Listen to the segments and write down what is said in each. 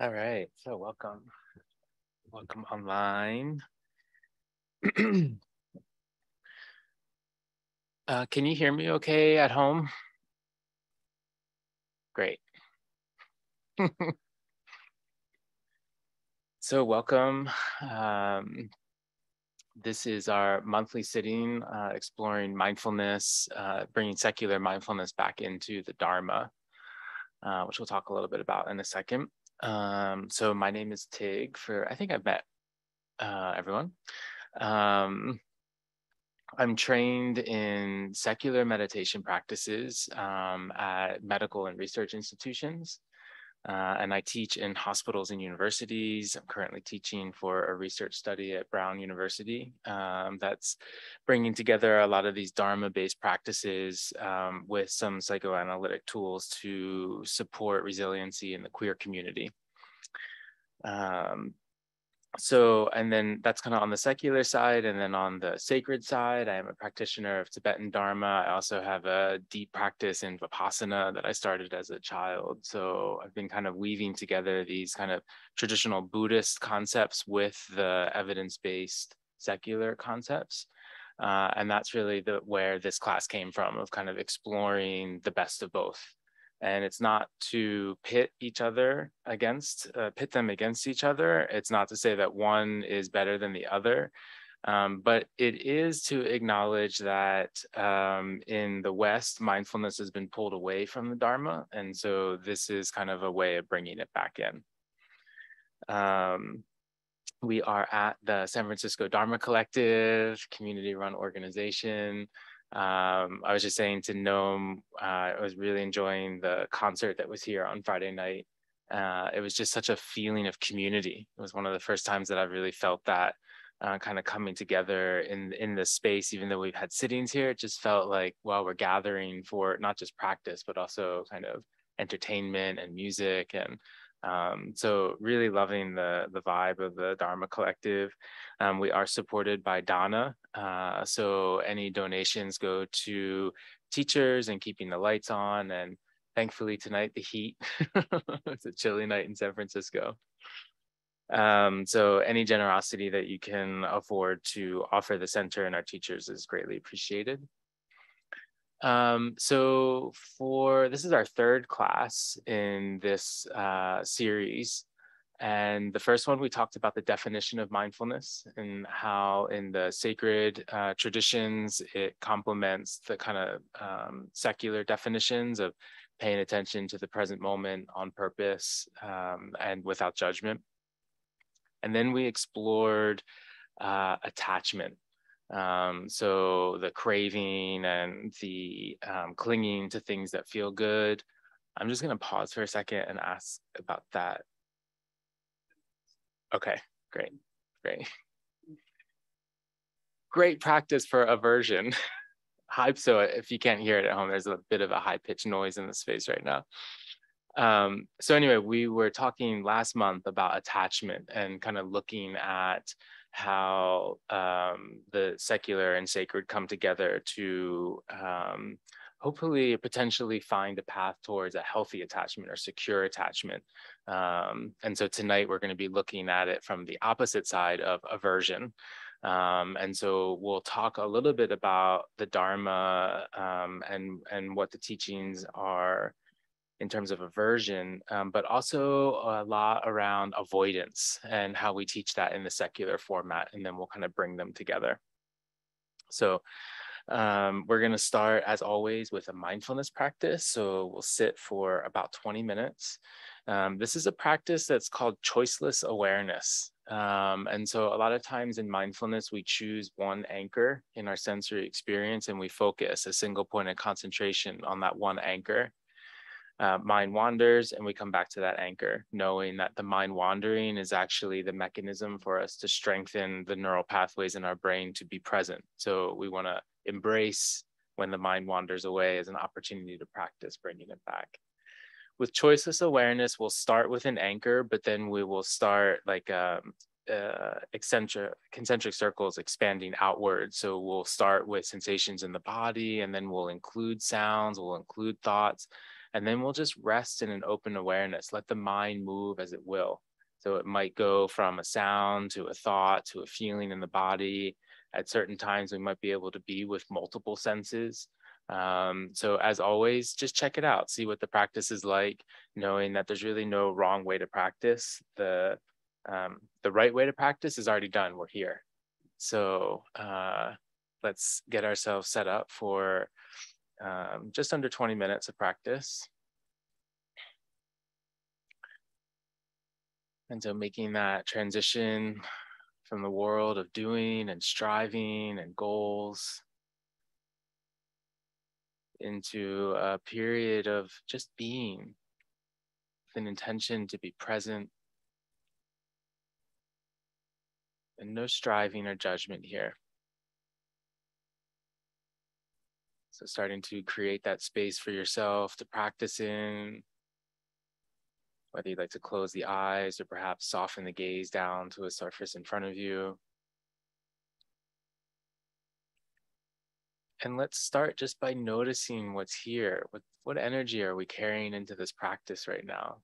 All right, so welcome. Welcome online. uh, can you hear me okay at home? Great. so welcome. Um, this is our monthly sitting uh, exploring mindfulness, uh, bringing secular mindfulness back into the Dharma, uh, which we'll talk a little bit about in a second. Um, so my name is Teague for, I think I've met uh, everyone. Um, I'm trained in secular meditation practices um, at medical and research institutions. Uh, and I teach in hospitals and universities. I'm currently teaching for a research study at Brown University um, that's bringing together a lot of these Dharma-based practices um, with some psychoanalytic tools to support resiliency in the queer community. Um, so and then that's kind of on the secular side and then on the sacred side i am a practitioner of tibetan dharma. I also have a deep practice in vipassana that i started as a child. So i've been kind of weaving together these kind of traditional buddhist concepts with the evidence-based secular concepts. Uh, and that's really the where this class came from of kind of exploring the best of both and it's not to pit each other against uh, pit them against each other. It's not to say that one is better than the other um, but it is to acknowledge that um, in the west mindfulness has been pulled away from the dharma and so this is kind of a way of bringing it back in. Um, we are at the san francisco dharma collective community run organization um, I was just saying to Noam, uh, I was really enjoying the concert that was here on Friday night. Uh, it was just such a feeling of community. It was one of the first times that I really felt that uh, kind of coming together in in the space. Even though we've had sittings here, it just felt like well, we're gathering for not just practice, but also kind of entertainment and music and um, so really loving the, the vibe of the Dharma Collective. Um, we are supported by Dana. Uh, so any donations go to teachers and keeping the lights on. And thankfully tonight, the heat, it's a chilly night in San Francisco. Um, so any generosity that you can afford to offer the center and our teachers is greatly appreciated. Um, so for this is our third class in this uh, series. And the first one, we talked about the definition of mindfulness and how in the sacred uh, traditions, it complements the kind of um, secular definitions of paying attention to the present moment on purpose um, and without judgment. And then we explored uh, attachment um, so the craving and the um, clinging to things that feel good. I'm just going to pause for a second and ask about that. Okay, great, great. Great practice for aversion. Hype. So if you can't hear it at home, there's a bit of a high pitched noise in the space right now. Um, so anyway, we were talking last month about attachment and kind of looking at how um, the secular and sacred come together to um, hopefully potentially find a path towards a healthy attachment or secure attachment. Um, and so tonight we're going to be looking at it from the opposite side of aversion. Um, and so we'll talk a little bit about the Dharma um, and, and what the teachings are in terms of aversion, um, but also a lot around avoidance and how we teach that in the secular format, and then we'll kind of bring them together. So um, we're going to start, as always, with a mindfulness practice. So we'll sit for about 20 minutes. Um, this is a practice that's called choiceless awareness. Um, and so a lot of times in mindfulness, we choose one anchor in our sensory experience and we focus a single point of concentration on that one anchor uh, mind wanders and we come back to that anchor, knowing that the mind wandering is actually the mechanism for us to strengthen the neural pathways in our brain to be present. So we want to embrace when the mind wanders away as an opportunity to practice bringing it back. With choiceless awareness, we'll start with an anchor, but then we will start like um, uh, eccentric, concentric circles expanding outward. So we'll start with sensations in the body, and then we'll include sounds, we'll include thoughts, And then we'll just rest in an open awareness, let the mind move as it will. So it might go from a sound to a thought to a feeling in the body. At certain times, we might be able to be with multiple senses. Um, so as always, just check it out, see what the practice is like, knowing that there's really no wrong way to practice. The um, the right way to practice is already done. We're here. So uh, let's get ourselves set up for um, just under 20 minutes of practice. And so making that transition from the world of doing and striving and goals into a period of just being with an intention to be present and no striving or judgment here. So, starting to create that space for yourself to practice in, whether you'd like to close the eyes or perhaps soften the gaze down to a surface in front of you. And let's start just by noticing what's here. What, what energy are we carrying into this practice right now?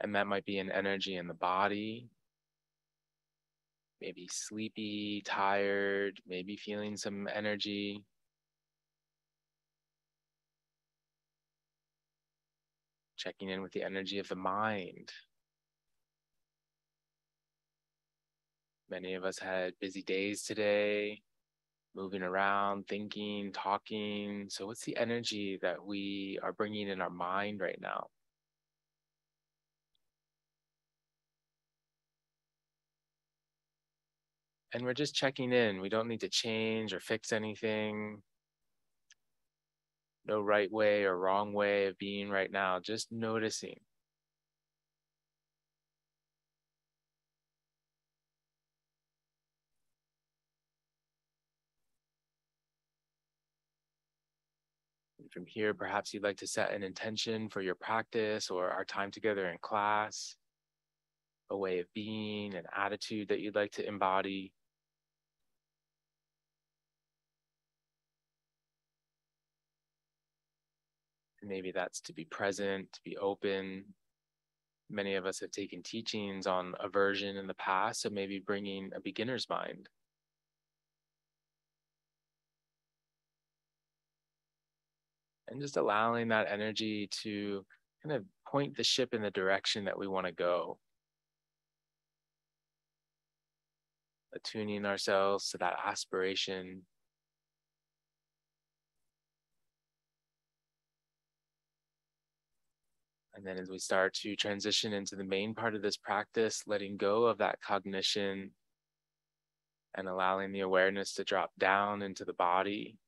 And that might be an energy in the body, maybe sleepy, tired, maybe feeling some energy. Checking in with the energy of the mind. Many of us had busy days today, moving around, thinking, talking. So, what's the energy that we are bringing in our mind right now? And we're just checking in. We don't need to change or fix anything. No right way or wrong way of being right now, just noticing. from here, perhaps you'd like to set an intention for your practice or our time together in class, a way of being, an attitude that you'd like to embody. Maybe that's to be present, to be open. Many of us have taken teachings on aversion in the past, so maybe bringing a beginner's mind. And just allowing that energy to kind of point the ship in the direction that we want to go. Attuning ourselves to that aspiration And then as we start to transition into the main part of this practice, letting go of that cognition and allowing the awareness to drop down into the body.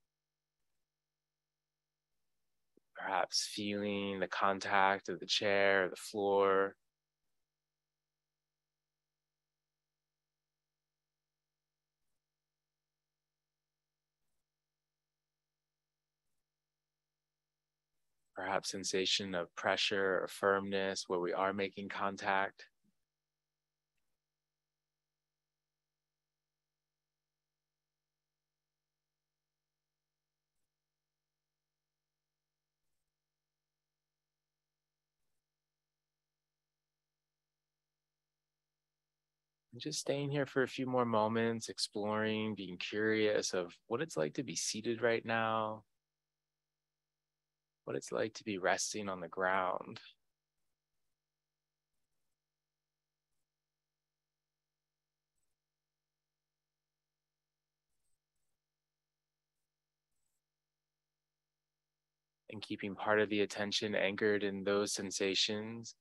Perhaps feeling the contact of the chair, the floor, perhaps sensation of pressure or firmness where we are making contact. just staying here for a few more moments, exploring, being curious of what it's like to be seated right now, what it's like to be resting on the ground. And keeping part of the attention anchored in those sensations.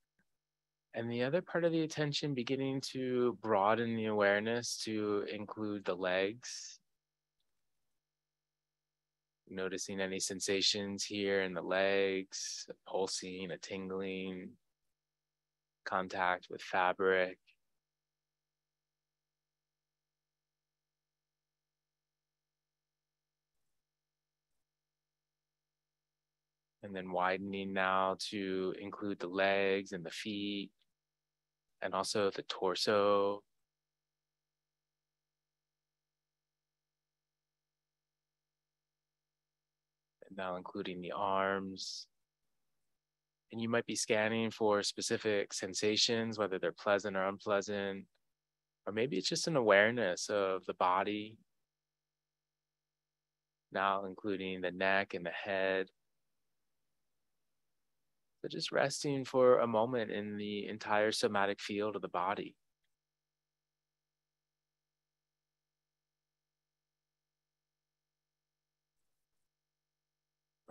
And the other part of the attention beginning to broaden the awareness to include the legs noticing any sensations here in the legs, a pulsing, a tingling, contact with fabric. And then widening now to include the legs and the feet, and also the torso, now including the arms. And you might be scanning for specific sensations, whether they're pleasant or unpleasant, or maybe it's just an awareness of the body. Now including the neck and the head. So just resting for a moment in the entire somatic field of the body.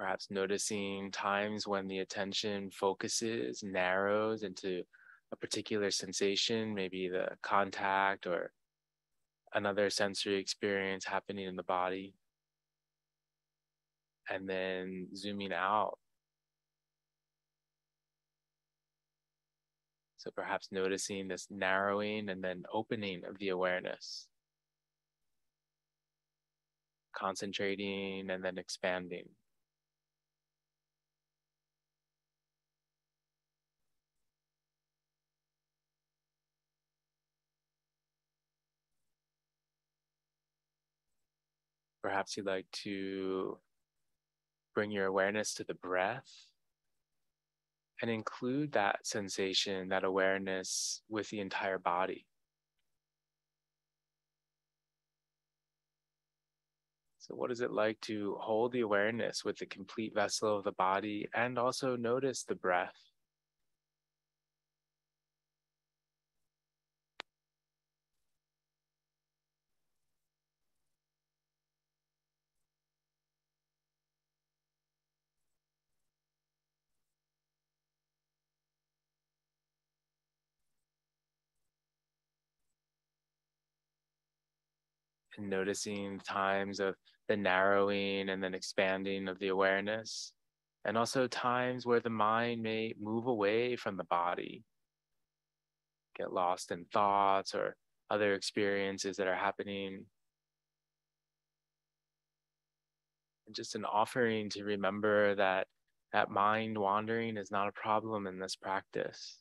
Perhaps noticing times when the attention focuses, narrows into a particular sensation, maybe the contact or another sensory experience happening in the body. And then zooming out. So perhaps noticing this narrowing and then opening of the awareness. Concentrating and then expanding. Perhaps you'd like to bring your awareness to the breath and include that sensation, that awareness with the entire body. So, what is it like to hold the awareness with the complete vessel of the body and also notice the breath? And noticing times of the narrowing and then expanding of the awareness, and also times where the mind may move away from the body, get lost in thoughts or other experiences that are happening. And just an offering to remember that that mind wandering is not a problem in this practice.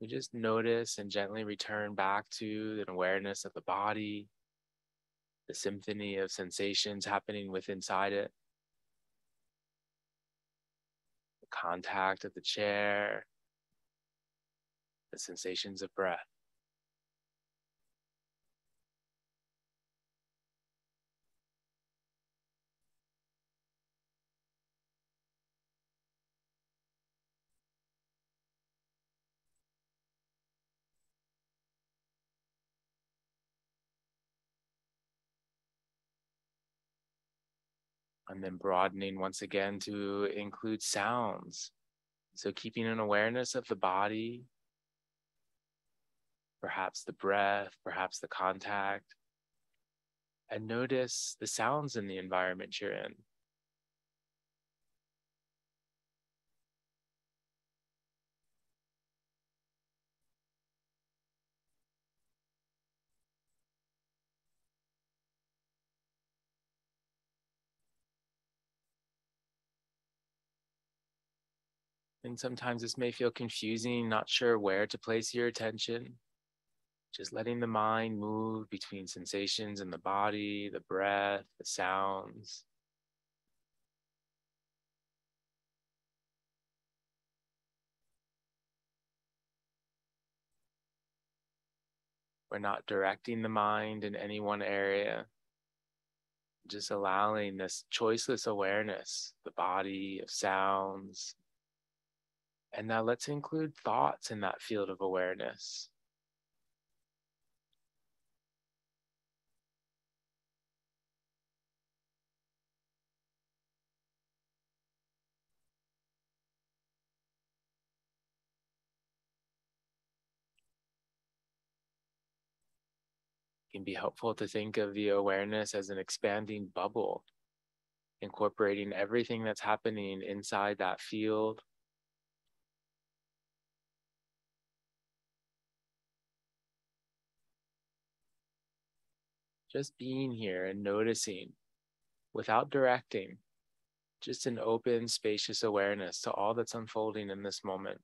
We just notice and gently return back to an awareness of the body, the symphony of sensations happening with inside it. The contact of the chair, the sensations of breath. And then broadening once again to include sounds. So keeping an awareness of the body, perhaps the breath, perhaps the contact, and notice the sounds in the environment you're in. And sometimes this may feel confusing, not sure where to place your attention. Just letting the mind move between sensations in the body, the breath, the sounds. We're not directing the mind in any one area, just allowing this choiceless awareness, the body of sounds, and now let's include thoughts in that field of awareness. It can be helpful to think of the awareness as an expanding bubble, incorporating everything that's happening inside that field just being here and noticing without directing, just an open, spacious awareness to all that's unfolding in this moment.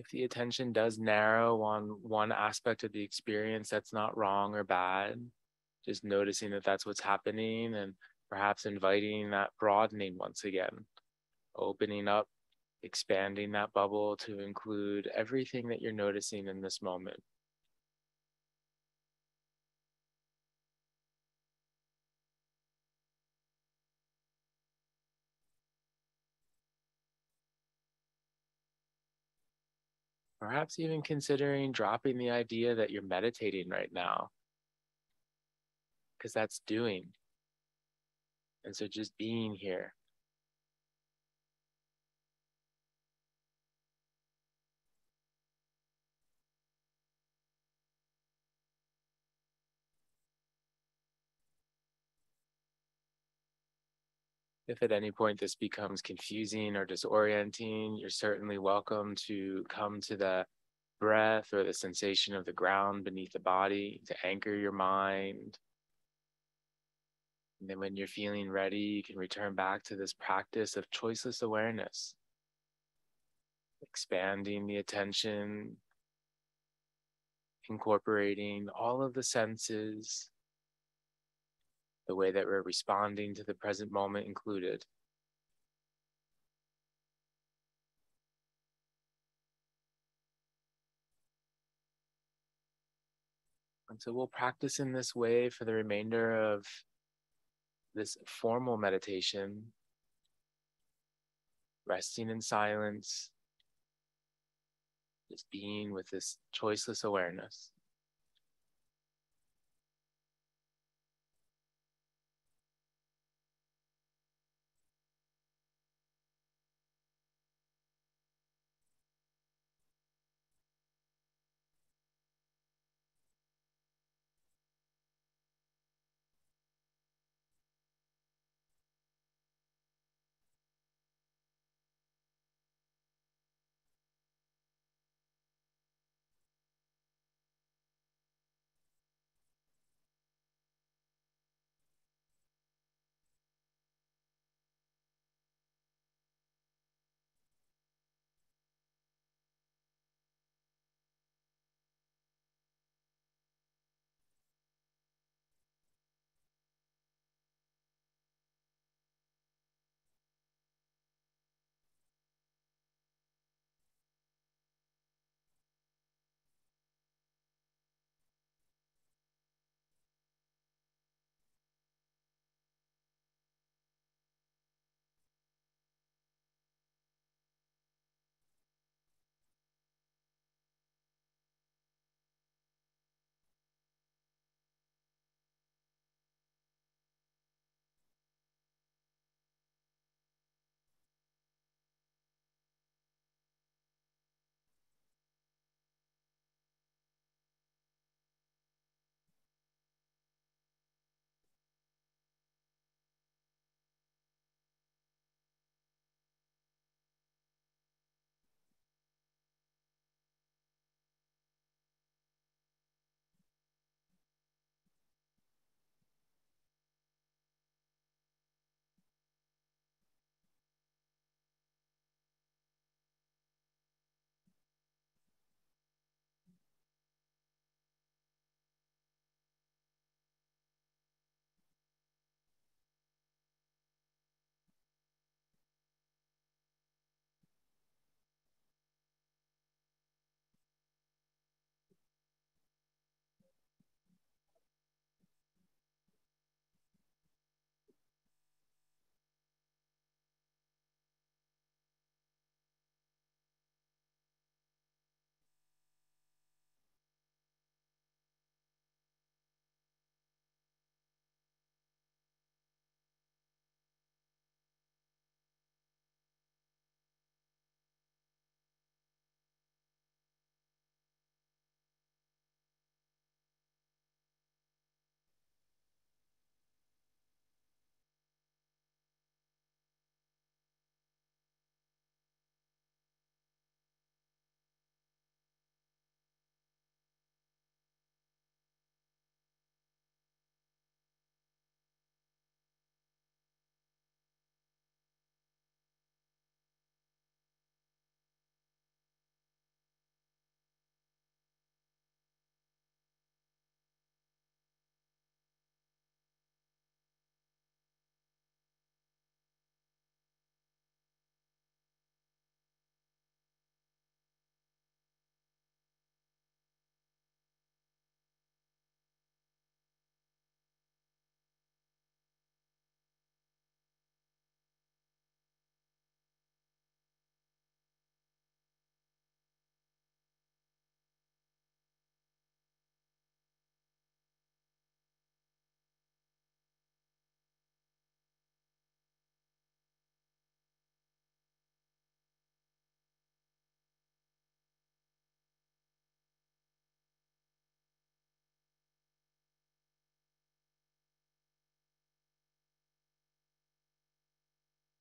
If the attention does narrow on one aspect of the experience, that's not wrong or bad. Just noticing that that's what's happening and perhaps inviting that broadening once again, opening up, expanding that bubble to include everything that you're noticing in this moment. Perhaps even considering dropping the idea that you're meditating right now, because that's doing. And so just being here. If at any point this becomes confusing or disorienting, you're certainly welcome to come to the breath or the sensation of the ground beneath the body to anchor your mind. And then when you're feeling ready, you can return back to this practice of choiceless awareness, expanding the attention, incorporating all of the senses the way that we're responding to the present moment included. And so we'll practice in this way for the remainder of this formal meditation, resting in silence, just being with this choiceless awareness.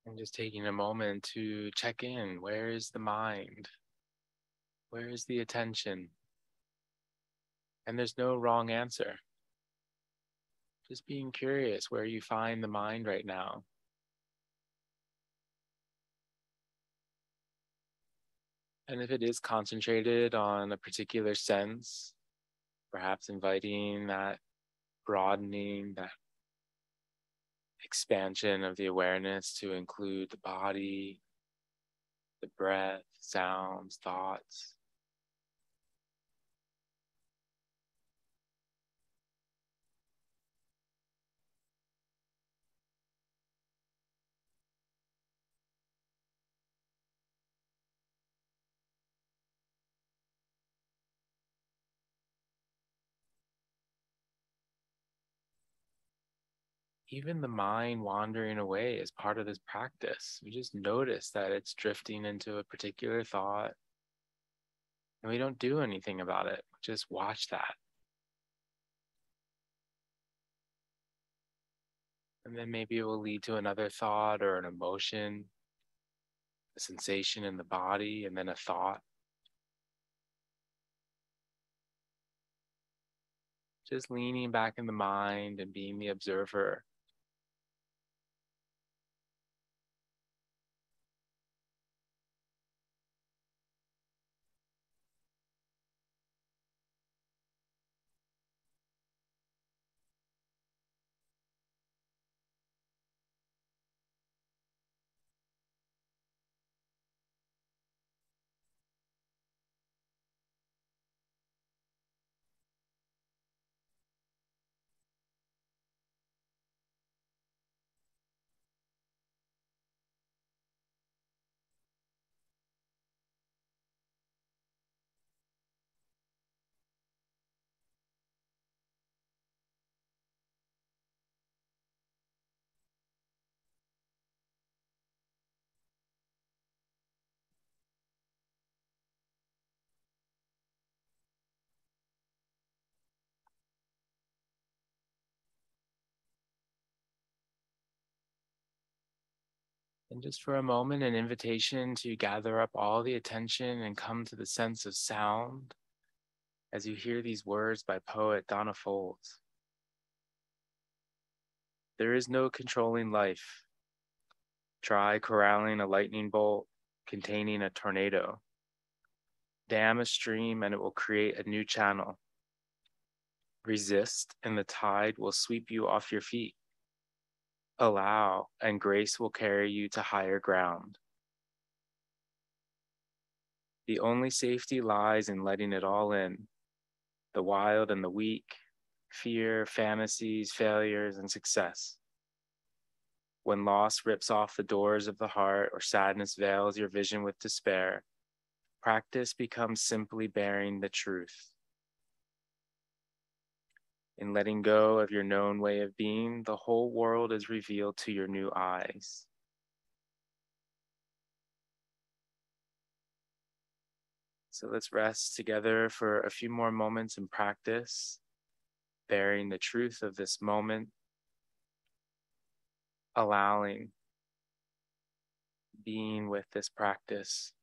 And just taking a moment to check in. Where is the mind? Where is the attention? And there's no wrong answer. Just being curious where you find the mind right now. And if it is concentrated on a particular sense, perhaps inviting that broadening, that expansion of the awareness to include the body, the breath, sounds, thoughts. Even the mind wandering away is part of this practice. We just notice that it's drifting into a particular thought and we don't do anything about it. Just watch that. And then maybe it will lead to another thought or an emotion, a sensation in the body, and then a thought. Just leaning back in the mind and being the observer And just for a moment, an invitation to gather up all the attention and come to the sense of sound as you hear these words by poet Danna Faulds. There is no controlling life. Try corralling a lightning bolt containing a tornado. Dam a stream and it will create a new channel. Resist and the tide will sweep you off your feet allow, and grace will carry you to higher ground. The only safety lies in letting it all in the wild and the weak, fear, fantasies, failures, and success. When loss rips off the doors of the heart or sadness veils your vision with despair, practice becomes simply bearing the truth. In letting go of your known way of being, the whole world is revealed to your new eyes. So let's rest together for a few more moments in practice, bearing the truth of this moment, allowing being with this practice.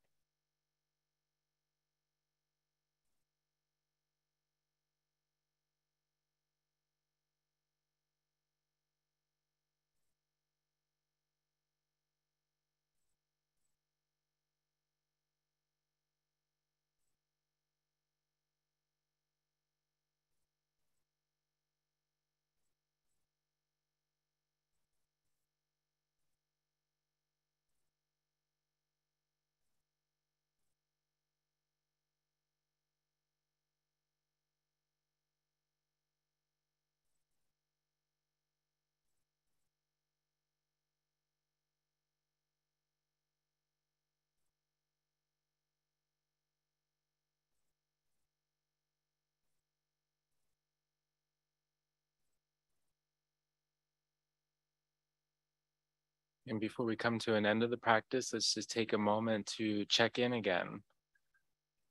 And before we come to an end of the practice, let's just take a moment to check in again.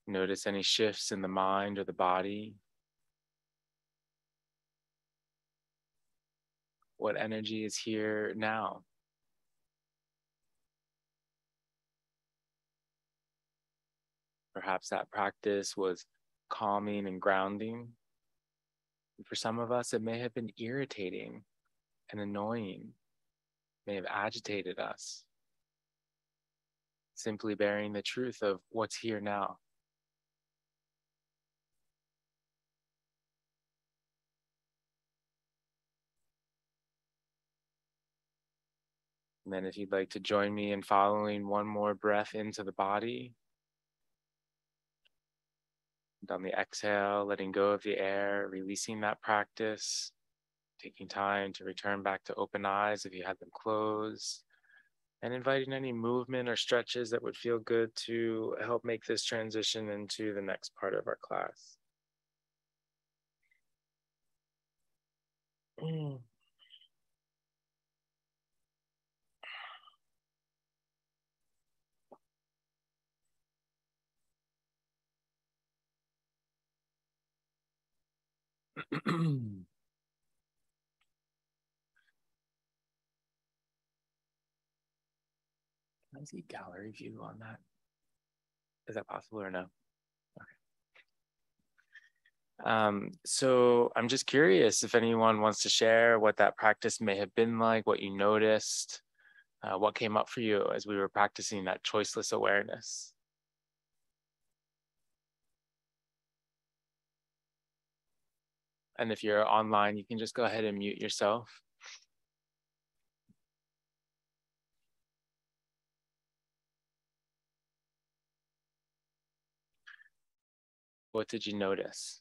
Notice any shifts in the mind or the body. What energy is here now? Perhaps that practice was calming and grounding. For some of us, it may have been irritating and annoying may have agitated us. Simply bearing the truth of what's here now. And then if you'd like to join me in following one more breath into the body. And on the exhale, letting go of the air, releasing that practice, taking time to return back to open eyes if you had them closed, and inviting any movement or stretches that would feel good to help make this transition into the next part of our class. Mm. See gallery view on that? Is that possible or no? Okay. Um, so I'm just curious if anyone wants to share what that practice may have been like, what you noticed, uh, what came up for you as we were practicing that choiceless awareness. And if you're online, you can just go ahead and mute yourself. What did you notice?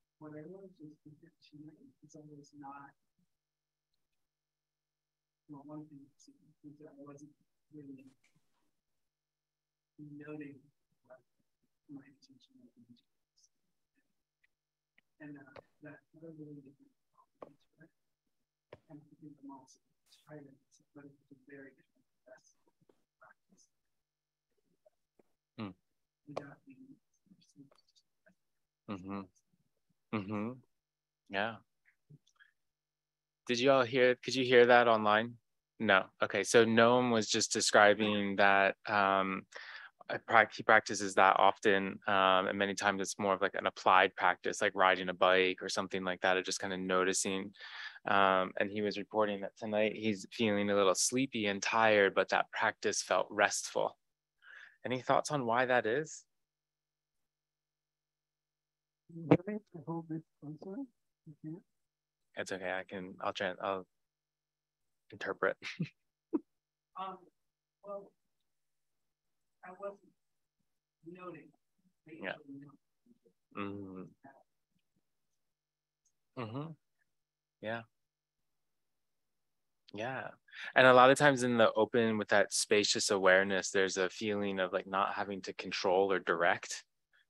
what I learned is tonight is always not well, one thing is that I wasn't really noting what my intention was. And uh, that other really different right? And I think I'm also tired of but it's a very different practice. Hmm. Without being Mm-hmm. Mm-hmm. Yeah. Did you all hear? Could you hear that online? No. Okay. So Noam was just describing that um, he practices that often, um, and many times it's more of like an applied practice, like riding a bike or something like that, or just kind of noticing. Um, and he was reporting that tonight he's feeling a little sleepy and tired, but that practice felt restful. Any thoughts on why that is? It's okay. I can. I'll try. I'll interpret. um. Well, I wasn't noting. Yeah. Mm-hmm. Mm-hmm. Yeah. Yeah. And a lot of times in the open with that spacious awareness, there's a feeling of like not having to control or direct.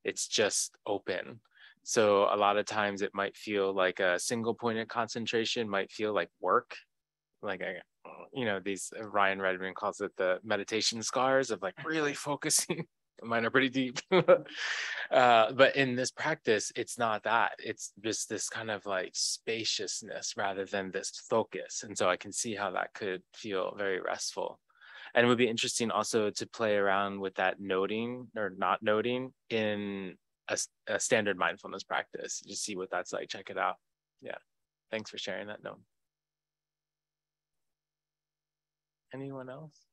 It's just open. So a lot of times it might feel like a single pointed concentration might feel like work. Like I you know, these uh, Ryan Redmond calls it the meditation scars of like really focusing. Mine are pretty deep. uh, but in this practice, it's not that. It's just this kind of like spaciousness rather than this focus. And so I can see how that could feel very restful. And it would be interesting also to play around with that noting or not noting in a, a standard mindfulness practice. Just see what that's like. Check it out. Yeah. Thanks for sharing that note. Anyone else?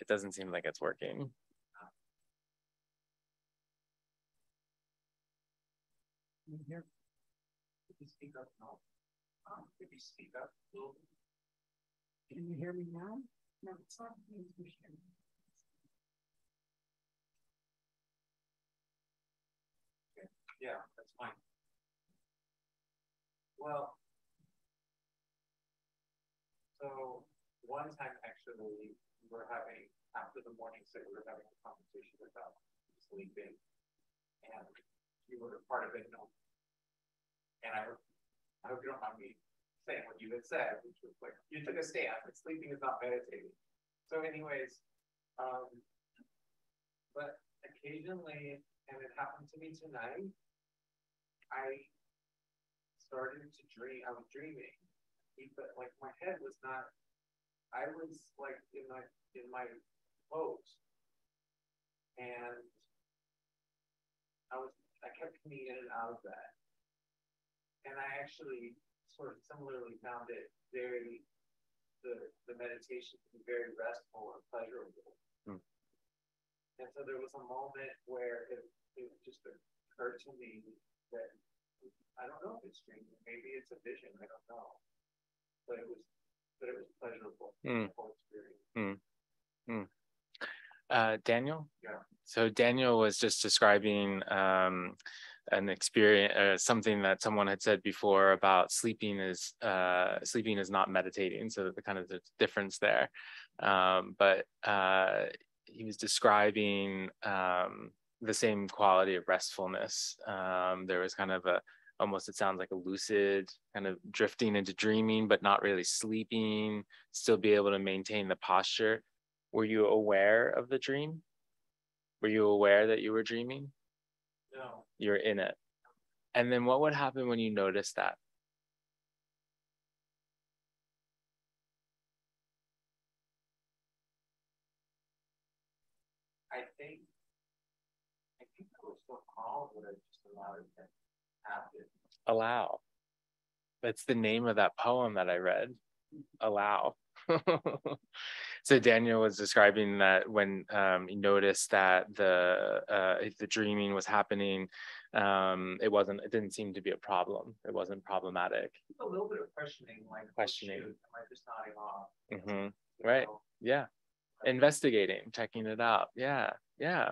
It doesn't seem like it's working. Can you speak up you speak up? Can you hear me now? No, it's not. Yeah, that's fine. Well, so one time actually we were having after the morning sit, we were having a conversation about sleeping, and you were a part of it. No, and I, I hope you don't mind me saying what you had said, which was like you took a stand that sleeping is not meditating. So, anyways, um, but occasionally, and it happened to me tonight, I started to dream. I was dreaming, but like my head was not. I was like in my in my pose, and I was. I kept coming in and out of that, and I actually sort of similarly found it very the the meditation to be very restful and pleasurable. Hmm. And so there was a moment where it, it just occurred to me that I don't know if it's dreaming. Maybe it's a vision. I don't know. But it was, but it was pleasurable. Mm. whole experience. Mm. Mm. Uh, Daniel. Yeah. So Daniel was just describing um, an experience, uh, something that someone had said before about sleeping is uh, sleeping is not meditating. So the kind of the difference there. Um, but uh, he was describing um, the same quality of restfulness. Um, there was kind of a almost it sounds like a lucid kind of drifting into dreaming, but not really sleeping. Still be able to maintain the posture. Were you aware of the dream? Were you aware that you were dreaming? No. You're in it. And then what would happen when you noticed that? Allow. That's the name of that poem that I read. Allow. so Daniel was describing that when um, he noticed that the uh, the dreaming was happening, um, it wasn't. It didn't seem to be a problem. It wasn't problematic. A little bit of questioning, like questioning. Am I just nodding off? Mm-hmm. Right. Yeah. Investigating, checking it out. Yeah. Yeah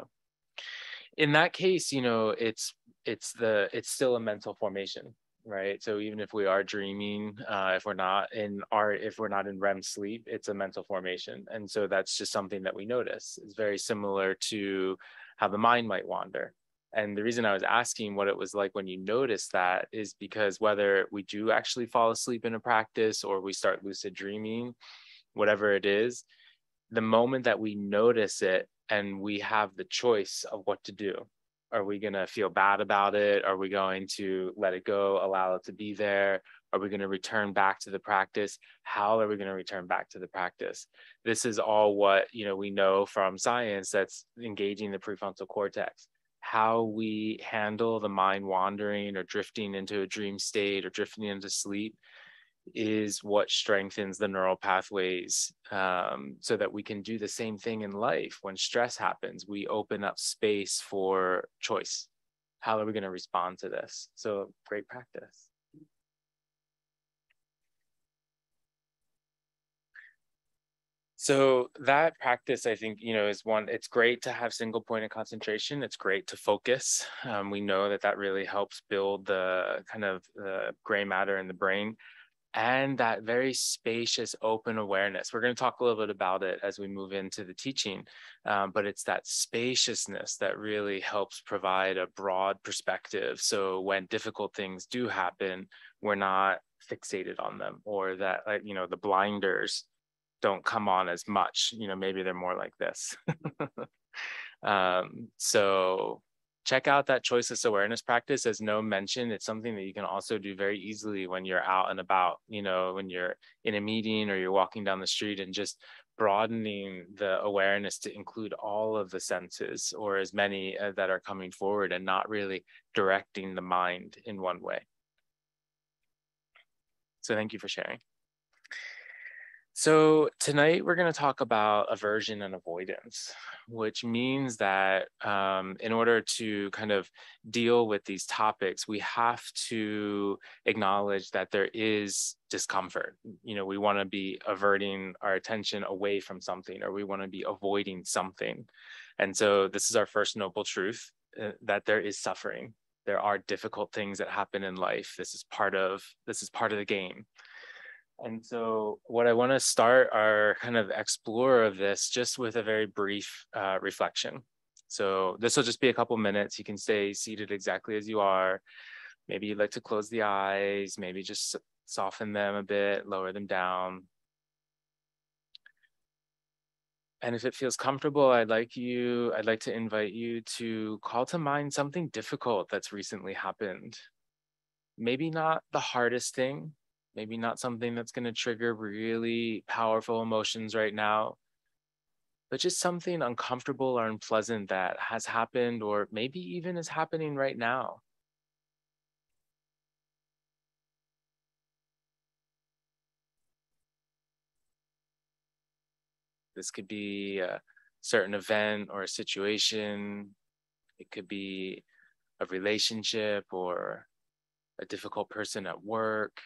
in that case you know it's it's the it's still a mental formation right? So even if we are dreaming uh, if we're not in our if we're not in rem sleep it's a mental formation. And so that's just something that we notice. It's very similar to how the mind might wander. And the reason i was asking what it was like when you notice that is because whether we do actually fall asleep in a practice or we start lucid dreaming whatever it is the moment that we notice it and we have the choice of what to do. Are we going to feel bad about it? Are we going to let it go, allow it to be there? Are we going to return back to the practice? How are we going to return back to the practice? This is all what you know we know from science that's engaging the prefrontal cortex. How we handle the mind wandering or drifting into a dream state or drifting into sleep is what strengthens the neural pathways um, so that we can do the same thing in life. When stress happens, we open up space for choice. How are we going to respond to this? So, great practice. So that practice, I think, you know, is one. It's great to have single point of concentration. It's great to focus. Um, we know that that really helps build the kind of the gray matter in the brain and that very spacious open awareness. We're going to talk a little bit about it as we move into the teaching um, but it's that spaciousness that really helps provide a broad perspective. So when difficult things do happen we're not fixated on them or that you know the blinders don't come on as much. You know maybe they're more like this. Um, so check out that choiceless awareness practice as no mention it's something that you can also do very easily when you're out and about you know when you're in a meeting or you're walking down the street and just broadening the awareness to include all of the senses or as many uh, that are coming forward and not really directing the mind in one way So thank you for sharing. So tonight we're going to talk about aversion and avoidance, which means that um, in order to kind of deal with these topics, we have to acknowledge that there is discomfort. You know, we want to be averting our attention away from something, or we want to be avoiding something. And so this is our first noble truth uh, that there is suffering. There are difficult things that happen in life. This is part of this is part of the game and so, what I want to start our kind of explore of this just with a very brief uh, reflection. So, this will just be a couple minutes. You can stay seated exactly as you are. Maybe you'd like to close the eyes, maybe just soften them a bit, lower them down. And if it feels comfortable, I'd like you, I'd like to invite you to call to mind something difficult that's recently happened. Maybe not the hardest thing, maybe not something that's going to trigger really powerful emotions right now, but just something uncomfortable or unpleasant that has happened or maybe even is happening right now. This could be a certain event or a situation. It could be a relationship or a difficult person at work.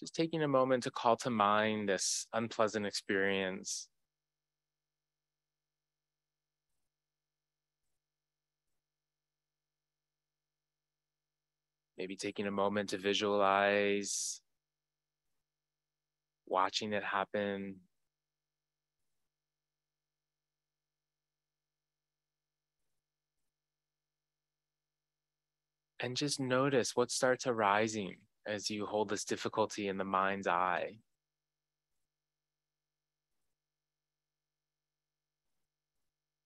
Just taking a moment to call to mind this unpleasant experience. Maybe taking a moment to visualize watching it happen. And just notice what starts arising as you hold this difficulty in the mind's eye.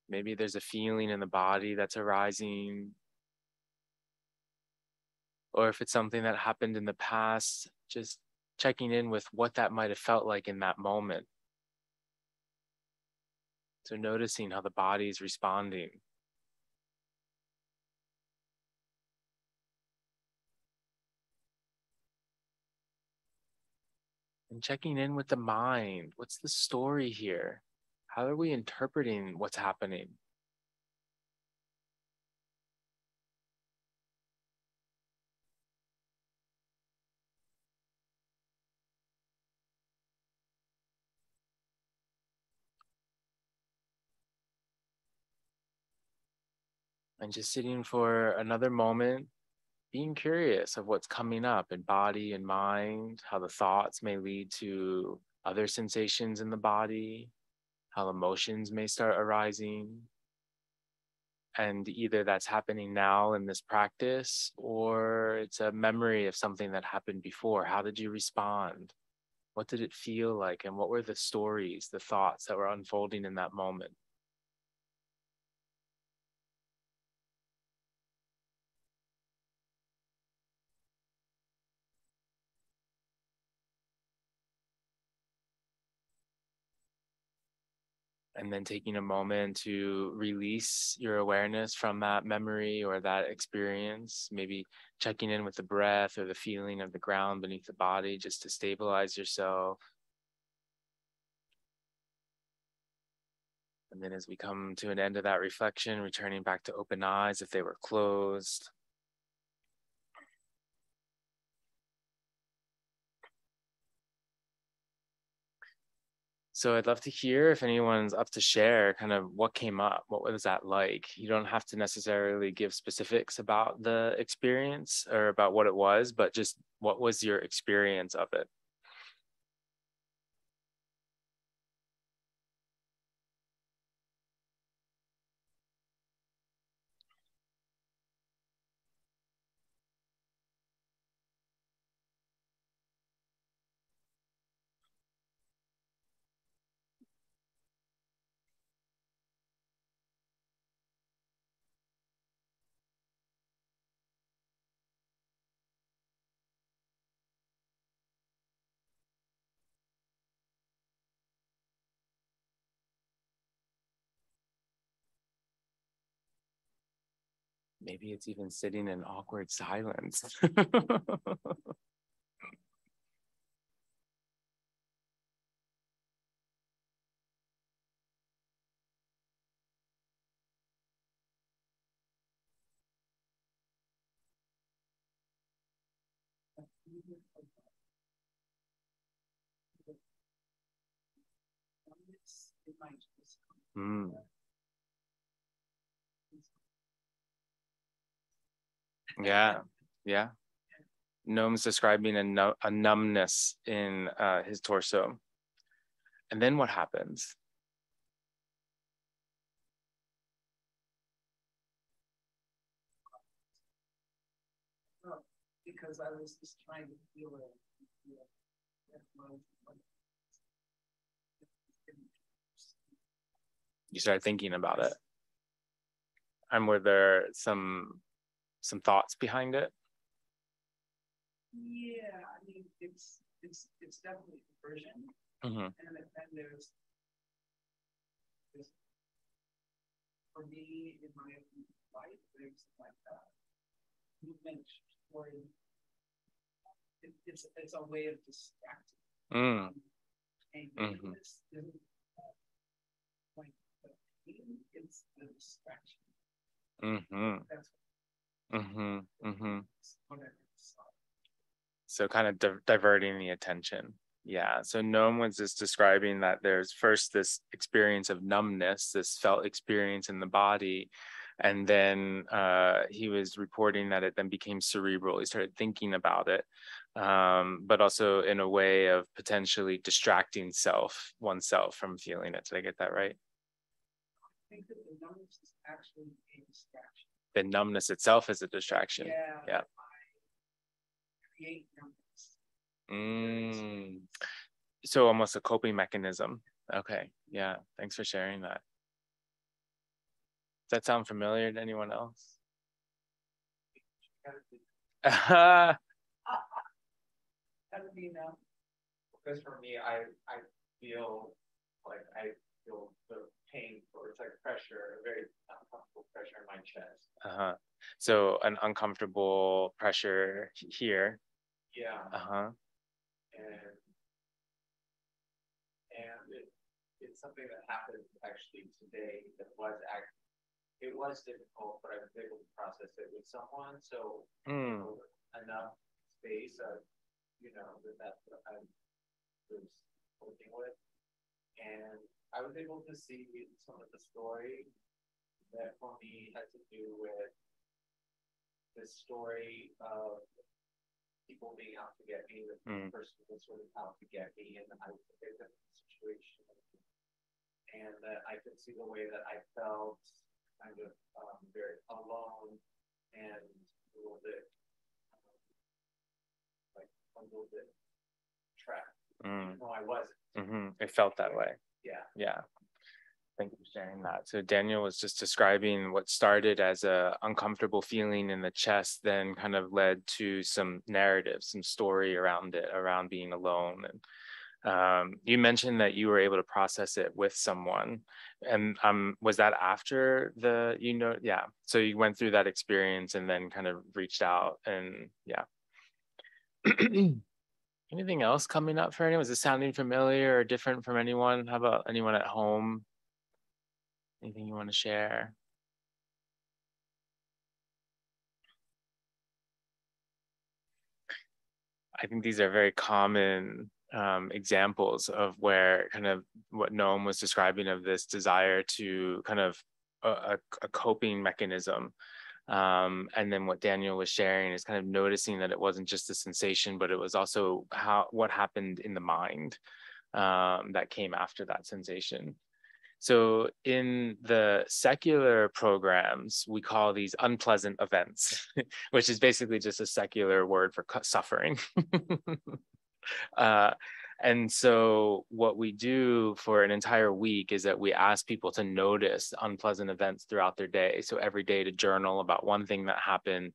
Maybe there's a feeling in the body that's arising. Or if it's something that happened in the past, just checking in with what that might have felt like in that moment. So noticing how the body is responding. And checking in with the mind. What's the story here? How are we interpreting what's happening? And just sitting for another moment being curious of what's coming up in body and mind, how the thoughts may lead to other sensations in the body, how emotions may start arising. And either that's happening now in this practice or it's a memory of something that happened before. How did you respond? What did it feel like? And what were the stories, the thoughts that were unfolding in that moment? And then taking a moment to release your awareness from that memory or that experience, maybe checking in with the breath or the feeling of the ground beneath the body just to stabilize yourself. And then as we come to an end of that reflection, returning back to open eyes if they were closed. So I'd love to hear if anyone's up to share kind of what came up. What was that like? You don't have to necessarily give specifics about the experience or about what it was, but just what was your experience of it? Maybe it's even sitting in awkward silence. Mm. Yeah, yeah. Noam's describing a, no, a numbness in uh, his torso. And then what happens? because I was just trying to feel it. You started thinking about it. And were there some some thoughts behind it? Yeah, I mean it's it's it's definitely version. Mm-hmm. And then there's, there's for me in my life, there's like a movement toward it, it's it's a way of distracting. Mm. And Mhm. this isn't uh, like the pain, it's the distraction. Mm-hmm. That's Mm-hmm. Mm-hmm. So kind of di- diverting the attention. Yeah. So Noam was just describing that there's first this experience of numbness, this felt experience in the body. And then uh, he was reporting that it then became cerebral. He started thinking about it, um, but also in a way of potentially distracting self, oneself from feeling it. Did I get that right? I think that the numbness is actually a distraction. The numbness itself is a distraction. Yeah. Yeah. I create numbness. Mm. So almost a coping mechanism. Okay. Yeah. Thanks for sharing that. Does that sound familiar to anyone else? Kind of you know? Because for me, I, I feel like I feel the pain or it's like pressure, a very uncomfortable pressure in my chest. uh-huh. So an uncomfortable pressure here. Yeah, Uh-huh. and and it, it's something that happened actually today that was act. It was difficult, but I was able to process it with someone. So Mm. enough space of, you know, that that's what I was working with. And I was able to see some of the story that for me had to do with this story of people being out to get me, the Mm. person was sort of out to get me, and I was a victim of the situation. And that I could see the way that I felt kind of um, very alone and a little bit um, like a little bit trapped. Mm. No, I wasn't. hmm It felt that way. Yeah. Yeah. Thank you for sharing that. So Daniel was just describing what started as a uncomfortable feeling in the chest, then kind of led to some narrative, some story around it, around being alone. And um, you mentioned that you were able to process it with someone, and um, was that after the you know yeah? So you went through that experience and then kind of reached out and yeah. Anything else coming up for anyone? Was it sounding familiar or different from anyone? How about anyone at home? Anything you want to share? I think these are very common um, examples of where kind of what Noam was describing of this desire to kind of a, a, coping mechanism. Um, and then what Daniel was sharing is kind of noticing that it wasn't just the sensation, but it was also how what happened in the mind um, that came after that sensation. So in the secular programs, we call these unpleasant events, which is basically just a secular word for suffering. uh, and so what we do for an entire week is that we ask people to notice unpleasant events throughout their day. So every day to journal about one thing that happened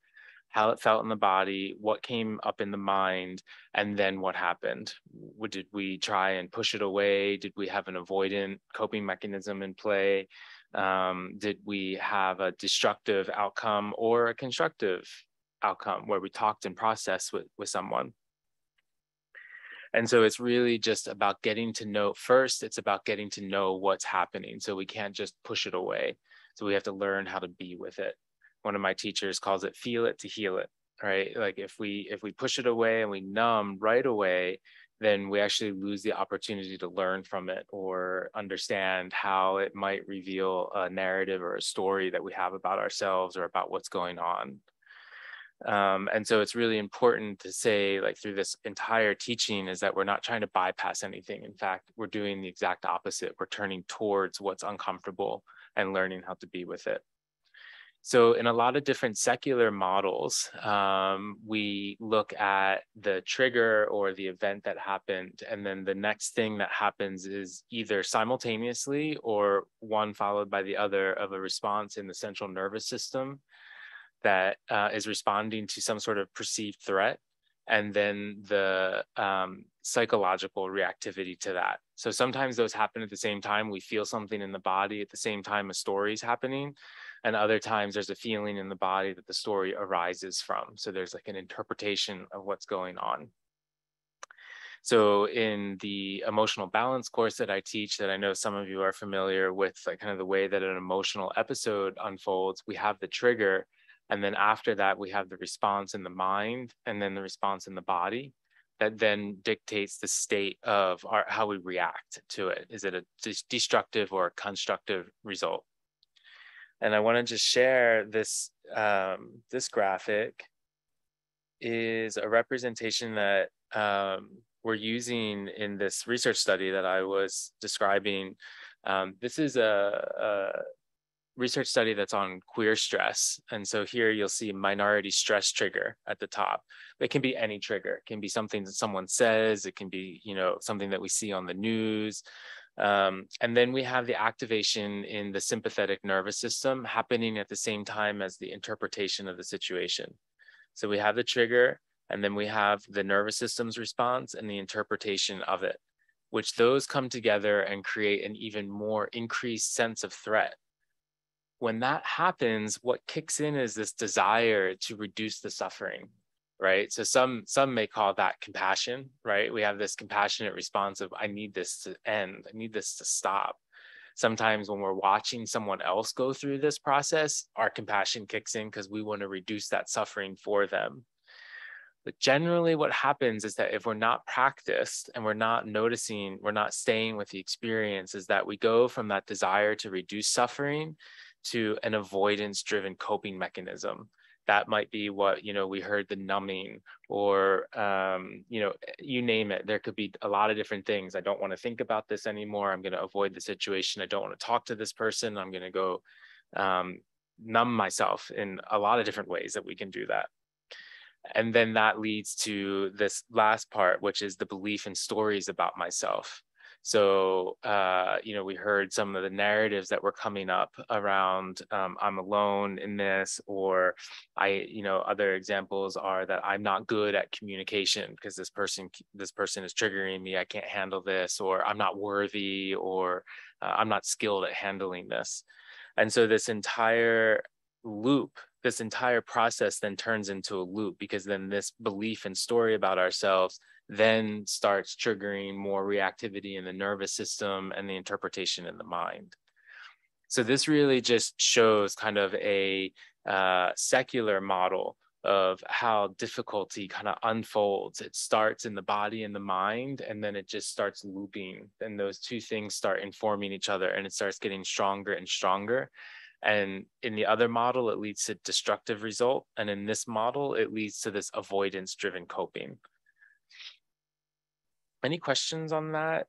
how it felt in the body, what came up in the mind, and then what happened. Did we try and push it away? Did we have an avoidant coping mechanism in play? Um, did we have a destructive outcome or a constructive outcome where we talked and processed with, with someone? And so it's really just about getting to know first, it's about getting to know what's happening. So we can't just push it away. So we have to learn how to be with it. One of my teachers calls it feel it to heal it, right? Like if we if we push it away and we numb right away, then we actually lose the opportunity to learn from it or understand how it might reveal a narrative or a story that we have about ourselves or about what's going on. Um, and so it's really important to say, like through this entire teaching, is that we're not trying to bypass anything. In fact, we're doing the exact opposite. We're turning towards what's uncomfortable and learning how to be with it. So in a lot of different secular models, um, we look at the trigger or the event that happened, and then the next thing that happens is either simultaneously or one followed by the other of a response in the central nervous system that uh, is responding to some sort of perceived threat, and then the um, psychological reactivity to that. So sometimes those happen at the same time. We feel something in the body at the same time a story is happening and other times there's a feeling in the body that the story arises from. So there's like an interpretation of what's going on. So in the emotional balance course that I teach that I know some of you are familiar with like kind of the way that an emotional episode unfolds, we have the trigger and then after that we have the response in the mind and then the response in the body that then dictates the state of our, how we react to it. Is it a destructive or a constructive result? And I want to just share this, um, this graphic is a representation that um, we're using in this research study that I was describing. Um, this is a, a, research study that's on queer stress. And so here you'll see minority stress trigger at the top. It can be any trigger. It can be something that someone says. It can be, you know, something that we see on the news. Um, and then we have the activation in the sympathetic nervous system happening at the same time as the interpretation of the situation. So we have the trigger, and then we have the nervous system's response and the interpretation of it, which those come together and create an even more increased sense of threat. When that happens, what kicks in is this desire to reduce the suffering right? So some some may call that compassion right? We have this compassionate response of i need this to end. I need this to stop. Sometimes when we're watching someone else go through this process our compassion kicks in because we want to reduce that suffering for them. But generally what happens is that if we're not practiced and we're not noticing we're not staying with the experience is that we go from that desire to reduce suffering to an avoidance driven coping mechanism that might be what you know we heard the numbing or um, you know you name it. There could be a lot of different things. I don't want to think about this anymore. I'm going to avoid the situation. I don't want to talk to this person. I'm going to go um, numb myself in a lot of different ways that we can do that. And then that leads to this last part which is the belief in stories about myself so, uh, you know, we heard some of the narratives that were coming up around um, I'm alone in this, or I, you know, other examples are that I'm not good at communication because this person, this person is triggering me. I can't handle this, or I'm not worthy, or uh, I'm not skilled at handling this. And so this entire loop this entire process then turns into a loop because then this belief and story about ourselves then starts triggering more reactivity in the nervous system and the interpretation in the mind. So this really just shows kind of a uh, secular model of how difficulty kind of unfolds. It starts in the body and the mind, and then it just starts looping. And those two things start informing each other, and it starts getting stronger and stronger. And in the other model, it leads to destructive result. And in this model, it leads to this avoidance driven coping. Any questions on that?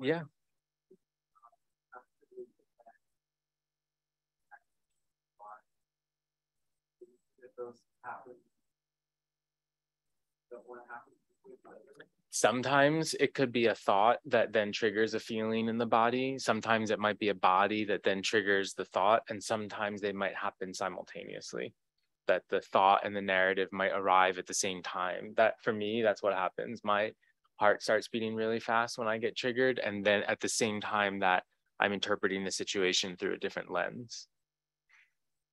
Yeah. Sometimes it could be a thought that then triggers a feeling in the body. Sometimes it might be a body that then triggers the thought, and sometimes they might happen simultaneously. That the thought and the narrative might arrive at the same time. That for me, that's what happens. My heart starts beating really fast when I get triggered, and then at the same time that I'm interpreting the situation through a different lens.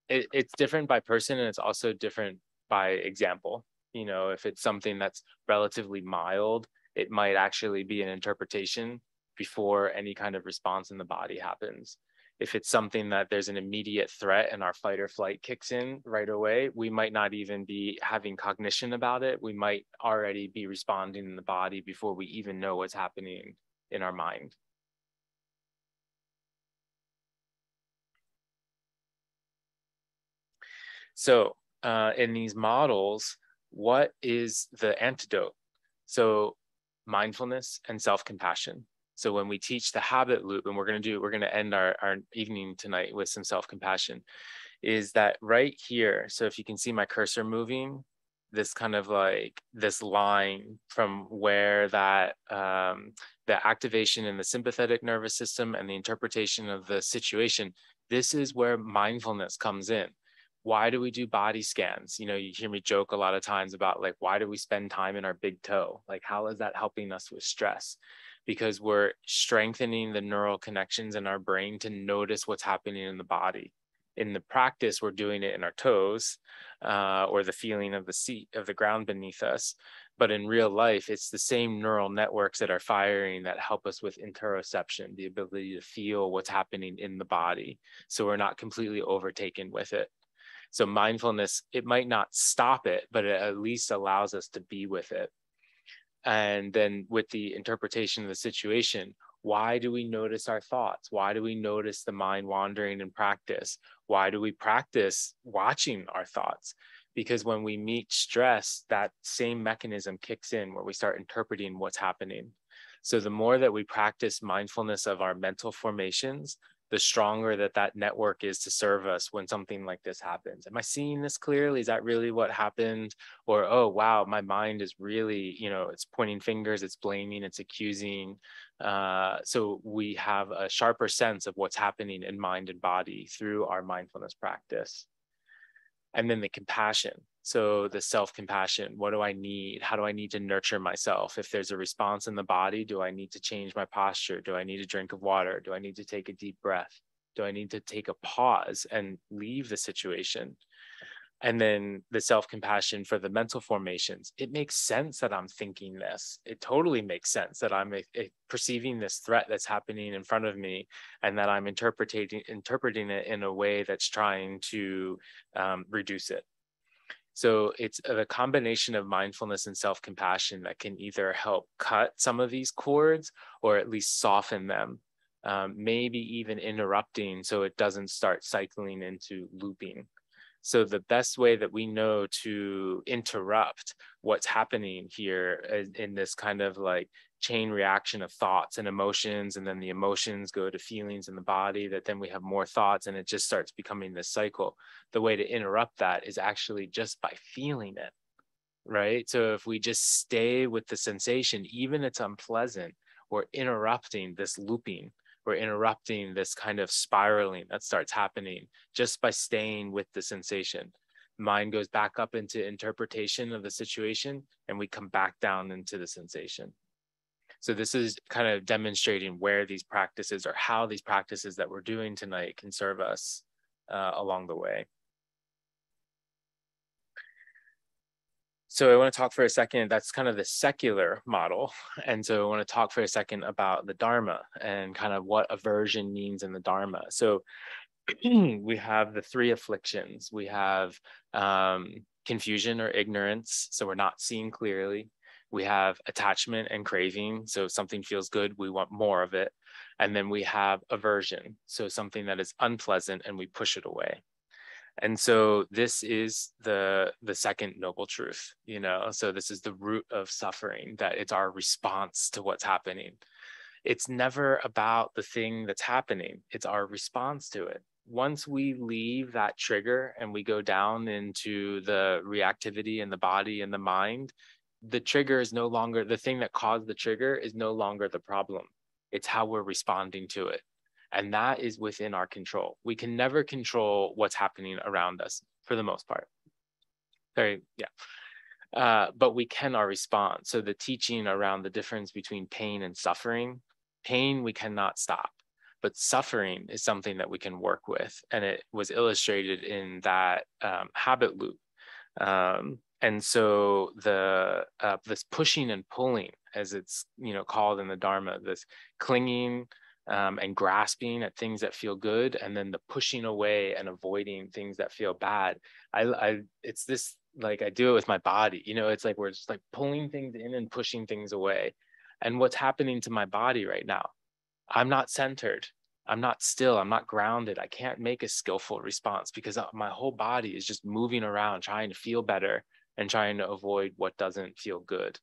It, it's different by person, and it's also different by example you know if it's something that's relatively mild it might actually be an interpretation before any kind of response in the body happens if it's something that there's an immediate threat and our fight or flight kicks in right away we might not even be having cognition about it we might already be responding in the body before we even know what's happening in our mind so uh, in these models what is the antidote? So mindfulness and self-compassion. So when we teach the habit loop, and we're going to do, we're going to end our, our evening tonight with some self-compassion, is that right here. So if you can see my cursor moving, this kind of like this line from where that um, the activation in the sympathetic nervous system and the interpretation of the situation, this is where mindfulness comes in why do we do body scans? You know, you hear me joke a lot of times about like, why do we spend time in our big toe? Like, how is that helping us with stress? Because we're strengthening the neural connections in our brain to notice what's happening in the body. In the practice, we're doing it in our toes uh, or the feeling of the seat of the ground beneath us. But in real life, it's the same neural networks that are firing that help us with interoception, the ability to feel what's happening in the body. So we're not completely overtaken with it. So mindfulness, it might not stop it, but it at least allows us to be with it. And then with the interpretation of the situation, why do we notice our thoughts? Why do we notice the mind wandering in practice? Why do we practice watching our thoughts? Because when we meet stress, that same mechanism kicks in where we start interpreting what's happening. So the more that we practice mindfulness of our mental formations, the stronger that that network is to serve us when something like this happens. Am I seeing this clearly? Is that really what happened? Or, oh, wow, my mind is really, you know, it's pointing fingers, it's blaming, it's accusing. Uh, so we have a sharper sense of what's happening in mind and body through our mindfulness practice. And then the compassion. So the self-compassion, what do I need? How do I need to nurture myself? If there's a response in the body, do I need to change my posture? Do I need a drink of water? Do I need to take a deep breath? Do I need to take a pause and leave the situation? And then the self-compassion for the mental formations. It makes sense that I'm thinking this. It totally makes sense that I'm a, a perceiving this threat that's happening in front of me, and that I'm interpreting interpreting it in a way that's trying to um, reduce it so it's a combination of mindfulness and self compassion that can either help cut some of these cords or at least soften them, um, maybe even interrupting so it doesn't start cycling into looping. So the best way that we know to interrupt what's happening here in this kind of like chain reaction of thoughts and emotions and then the emotions go to feelings in the body that then we have more thoughts and it just starts becoming this cycle. The way to interrupt that is actually just by feeling it right? So if we just stay with the sensation even it's unpleasant we're interrupting this looping. We're interrupting this kind of spiraling that starts happening just by staying with the sensation. Mind goes back up into interpretation of the situation and we come back down into the sensation so this is kind of demonstrating where these practices or how these practices that we're doing tonight can serve us uh, along the way. So I want to talk for a second, that's kind of the secular model. And so I want to talk for a second about the Dharma and kind of what aversion means in the Dharma. So we have the three afflictions. We have um, confusion or ignorance. So we're not seeing clearly we have attachment and craving. So something feels good, we want more of it. And then we have aversion. So something that is unpleasant and we push it away. And so this is the the second noble truth, you know. So this is the root of suffering that it's our response to what's happening. It's never about the thing that's happening. It's our response to it once we leave that trigger and we go down into the reactivity in the body and the mind, the trigger is no longer the thing that caused the trigger is no longer the problem. It's how we're responding to it. And that is within our control. We can never control what's happening around us for the most part. Very, yeah. Uh, but we can our response. So the teaching around the difference between pain and suffering, pain we cannot stop, but suffering is something that we can work with. And it was illustrated in that um, habit loop. Um, and so the uh, this pushing and pulling, as it's you know called in the Dharma, this clinging um, and grasping at things that feel good, and then the pushing away and avoiding things that feel bad. I, I it's this like I do it with my body. You know, it's like we're just like pulling things in and pushing things away. And what's happening to my body right now? I'm not centered. I'm not still. I'm not grounded. I can't make a skillful response because uh, my whole body is just moving around, trying to feel better and trying to avoid what doesn't feel good.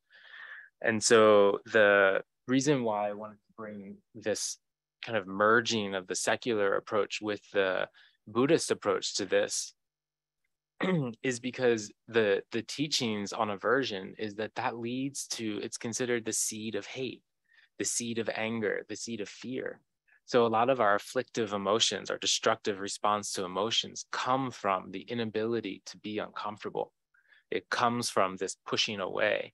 And so the reason why I wanted to bring this kind of merging of the secular approach with the Buddhist approach to this is because the the teachings on aversion is that that leads to it's considered the seed of hate the seed of anger the seed of fear so a lot of our afflictive emotions our destructive response to emotions come from the inability to be uncomfortable it comes from this pushing away.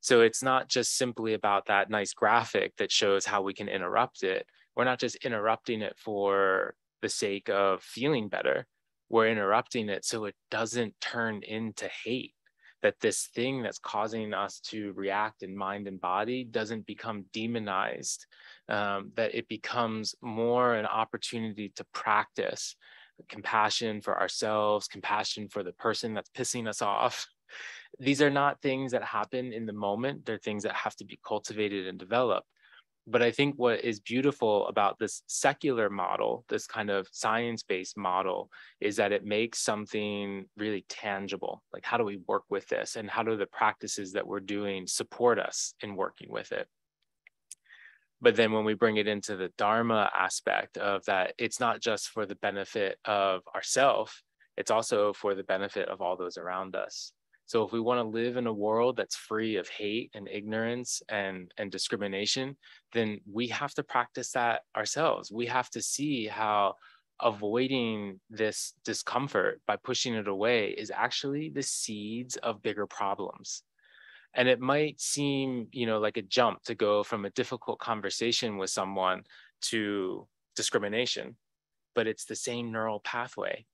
So it's not just simply about that nice graphic that shows how we can interrupt it. We're not just interrupting it for the sake of feeling better. We're interrupting it so it doesn't turn into hate that this thing that's causing us to react in mind and body doesn't become demonized um, that it becomes more an opportunity to practice compassion for ourselves compassion for the person that's pissing us off these are not things that happen in the moment they're things that have to be cultivated and developed but I think what is beautiful about this secular model, this kind of science based model, is that it makes something really tangible. Like, how do we work with this? And how do the practices that we're doing support us in working with it? But then when we bring it into the Dharma aspect of that, it's not just for the benefit of ourself, it's also for the benefit of all those around us. So if we want to live in a world that's free of hate and ignorance and, and discrimination, then we have to practice that ourselves. We have to see how avoiding this discomfort by pushing it away is actually the seeds of bigger problems. And it might seem, you know, like a jump to go from a difficult conversation with someone to discrimination, but it's the same neural pathway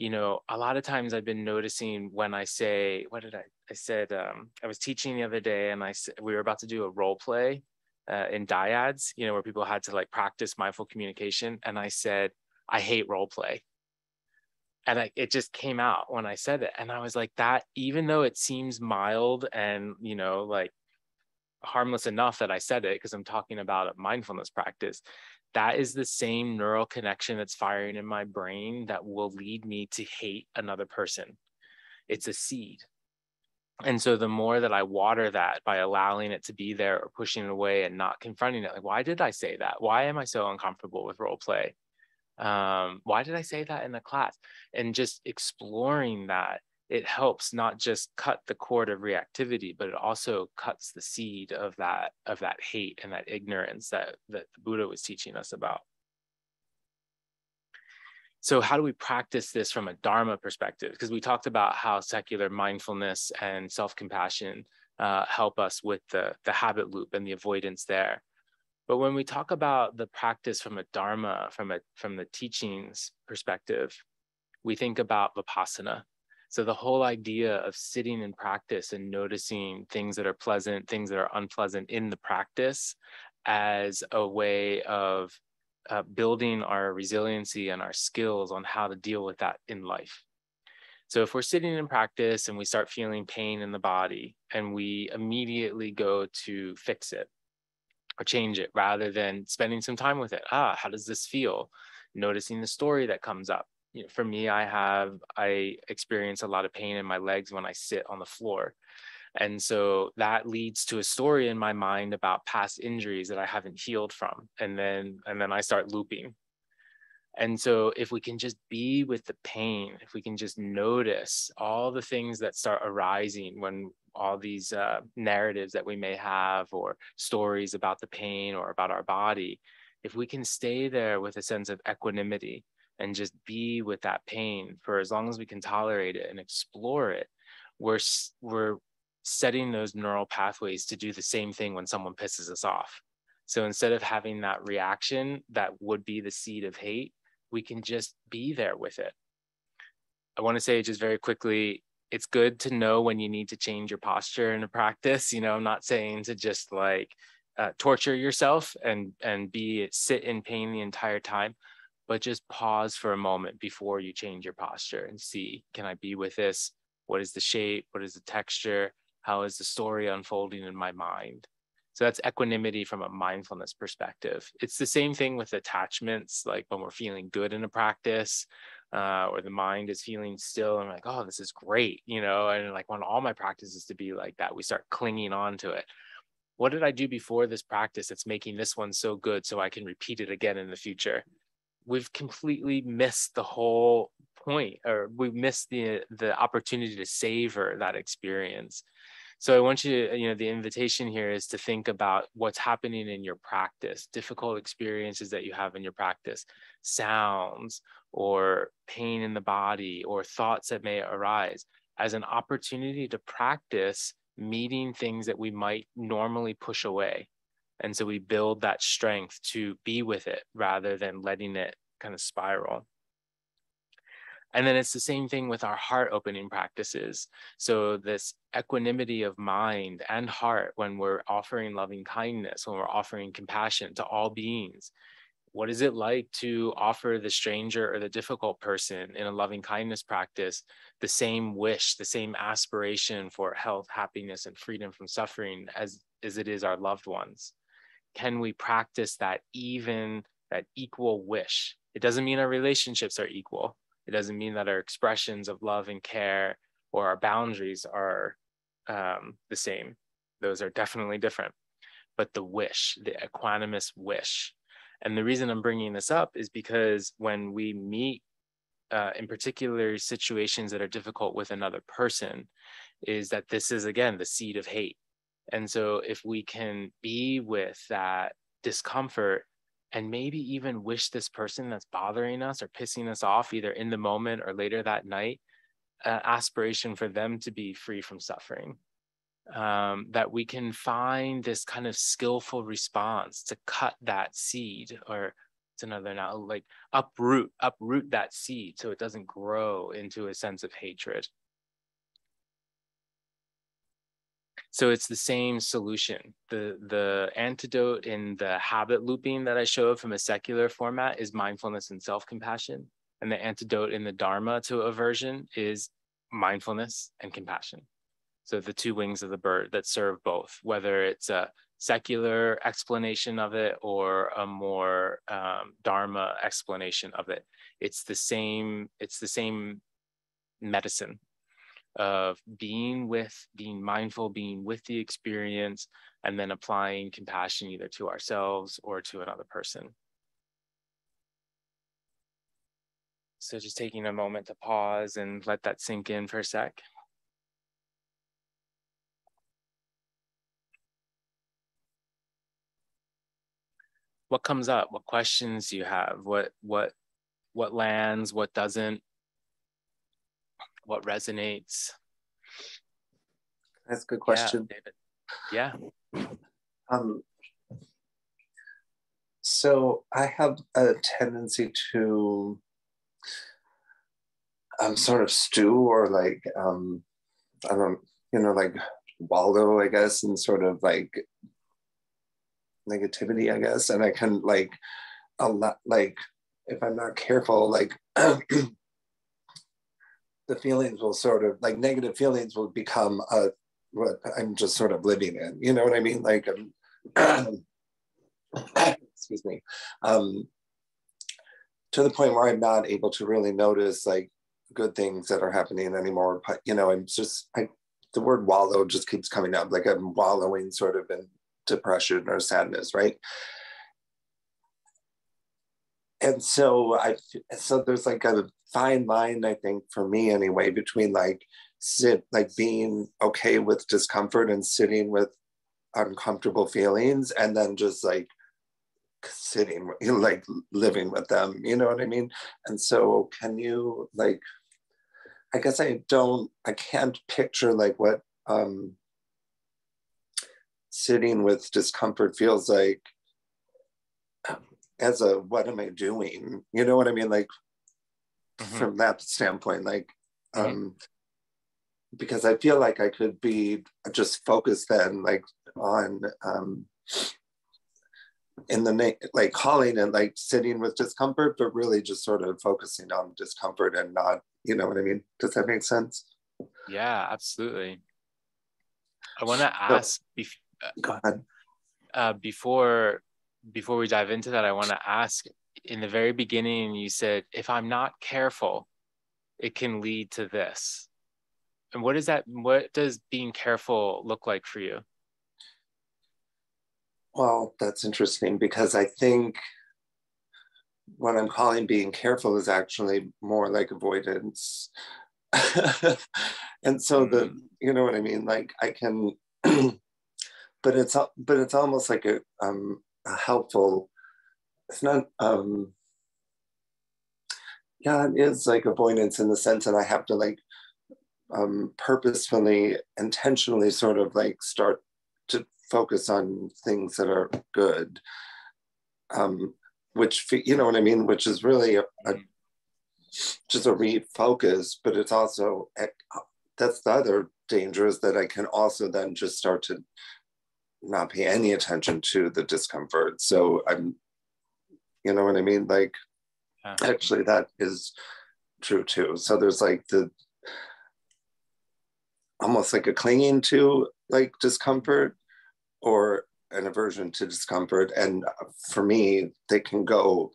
you know, a lot of times I've been noticing when I say, what did I, I said, um, I was teaching the other day and I we were about to do a role play uh, in dyads, you know, where people had to like practice mindful communication. And I said, I hate role play. And I, it just came out when I said it. And I was like, that, even though it seems mild and, you know, like harmless enough that I said it because I'm talking about a mindfulness practice, that is the same neural connection that's firing in my brain that will lead me to hate another person. It's a seed. And so the more that I water that by allowing it to be there or pushing it away and not confronting it, like, why did I say that? Why am I so uncomfortable with role play? Um, why did I say that in the class? And just exploring that it helps not just cut the cord of reactivity, but it also cuts the seed of that of that hate and that ignorance that that the Buddha was teaching us about. So how do we practice this from a Dharma perspective? Because we talked about how secular mindfulness and self-compassion uh, help us with the, the habit loop and the avoidance there. But when we talk about the practice from a Dharma, from a from the teachings perspective, we think about Vipassana, so the whole idea of sitting in practice and noticing things that are pleasant, things that are unpleasant in the practice as a way of uh, building our resiliency and our skills on how to deal with that in life. So if we're sitting in practice and we start feeling pain in the body and we immediately go to fix it or change it rather than spending some time with it. Ah, how does this feel? Noticing the story that comes up you know, for me, I have I experience a lot of pain in my legs when I sit on the floor. And so that leads to a story in my mind about past injuries that I haven't healed from. And then and then I start looping. And so if we can just be with the pain, if we can just notice all the things that start arising when all these uh, narratives that we may have or stories about the pain or about our body if we can stay there with a sense of equanimity and just be with that pain for as long as we can tolerate it and explore it we're we're setting those neural pathways to do the same thing when someone pisses us off. So instead of having that reaction that would be the seed of hate we can just be there with it. I want to say just very quickly it's good to know when you need to change your posture in a practice you know i'm not saying to just like uh, torture yourself and and be sit in pain the entire time but just pause for a moment before you change your posture and see can i be with this? What is the shape? What is the texture? How is the story unfolding in my mind so that's equanimity from a mindfulness perspective. It's the same thing with attachments like when we're feeling good in a practice uh, or the mind is feeling still and like oh this is great you know and like want all my practices to be like that we start clinging on to it. What did i do before this practice that's making this one so good so i can repeat it again in the future? We've completely missed the whole point or we've missed the the opportunity to savor that experience so i want you to you know the invitation here is to think about what's happening in your practice difficult experiences that you have in your practice sounds or pain in the body or thoughts that may arise as an opportunity to practice meeting things that we might normally push away and so we build that strength to be with it rather than letting it kind of spiral. And then it's the same thing with our heart opening practices. So, this equanimity of mind and heart when we're offering loving kindness, when we're offering compassion to all beings. What is it like to offer the stranger or the difficult person in a loving kindness practice the same wish, the same aspiration for health, happiness, and freedom from suffering as, as it is our loved ones? can we practice that even that equal wish it doesn't mean our relationships are equal it doesn't mean that our expressions of love and care or our boundaries are um, the same. Those are definitely different. But the wish the equanimous wish. And the reason i'm bringing this up is because when we meet uh, in particular situations that are difficult with another person is that this is again the seed of hate. And so if we can be with that discomfort and maybe even wish this person that's bothering us or pissing us off either in the moment or later that night uh, aspiration for them to be free from suffering. Um, that we can find this kind of skillful response to cut that seed or it's another now like uproot uproot that seed so it doesn't grow into a sense of hatred So it's the same solution. The, the antidote in the habit looping that I showed from a secular format is mindfulness and self-compassion. And the antidote in the Dharma to aversion is mindfulness and compassion. So the two wings of the bird that serve both, whether it's a secular explanation of it or a more um, Dharma explanation of it. It's the same, it's the same medicine of being with, being mindful, being with the experience, and then applying compassion either to ourselves or to another person. So just taking a moment to pause and let that sink in for a sec. What comes up? What questions do you have? What what what lands? What doesn't? What resonates? That's a good question. Yeah, yeah. Um, so I have a tendency to um, sort of stew or like um, I don't you know like wallow I guess in sort of like negativity I guess and I can like a lot like if I'm not careful like the feelings will sort of like negative feelings will become a what I'm just sort of living in. You know what I mean? Like, um, excuse me, um, to the point where I'm not able to really notice like good things that are happening anymore. But you know, I'm just I, the word wallow just keeps coming up. Like I'm wallowing sort of in depression or sadness, right? And so I so there's like a fine line, I think, for me anyway, between like sit like being okay with discomfort and sitting with uncomfortable feelings and then just like sitting like living with them you know what i mean? And so can you like i guess i don't i can't picture like what um sitting with discomfort feels like as a what am i doing? You know what i mean? Like mm-hmm. from that standpoint like mm-hmm. um because i feel like i could be just focused then like on um in the na- like calling and like sitting with discomfort but really just sort of focusing on discomfort and not you know what i mean? Does that make sense? Yeah absolutely. I want to ask so, go ahead. uh, before before we dive into that, I want to ask in the very beginning, you said, if I'm not careful, it can lead to this. And what is that? What does being careful look like for you? Well, that's interesting because I think what I'm calling being careful is actually more like avoidance. and so the, mm. you know what I mean? Like I can, but it's, but it's almost like a, um, a helpful it's not um yeah it is like avoidance in the sense that i have to like um purposefully intentionally sort of like start to focus on things that are good um which you know what i mean? Which is really a, a just a refocus but it's also that's the other danger is that i can also then just start to not pay any attention to the discomfort. So I'm, you know what I mean? Like, yeah. actually, that is true too. So there's like the almost like a clinging to like discomfort or an aversion to discomfort. And for me, they can go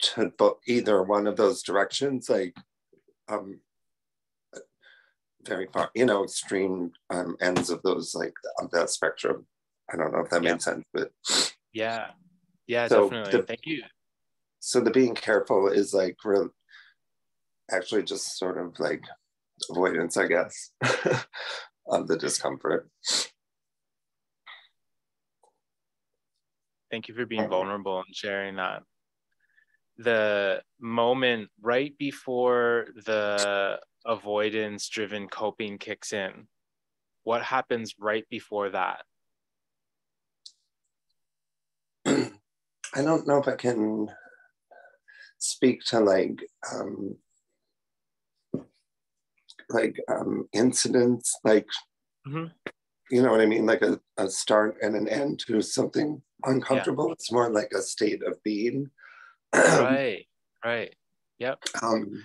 to either one of those directions. Like, um, very far, you know, extreme um, ends of those like on that spectrum. I don't know if that yeah. made sense, but yeah, yeah, so definitely. The, Thank you. So the being careful is like real, actually just sort of like avoidance, I guess, of the discomfort. Thank you for being vulnerable and sharing that. The moment right before the avoidance driven coping kicks in, what happens right before that? I don't know if I can speak to like um, like um, incidents, like mm-hmm. you know what I mean, like a, a start and an end to something uncomfortable. Yeah. It's more like a state of being. Right, right. Yep. Um,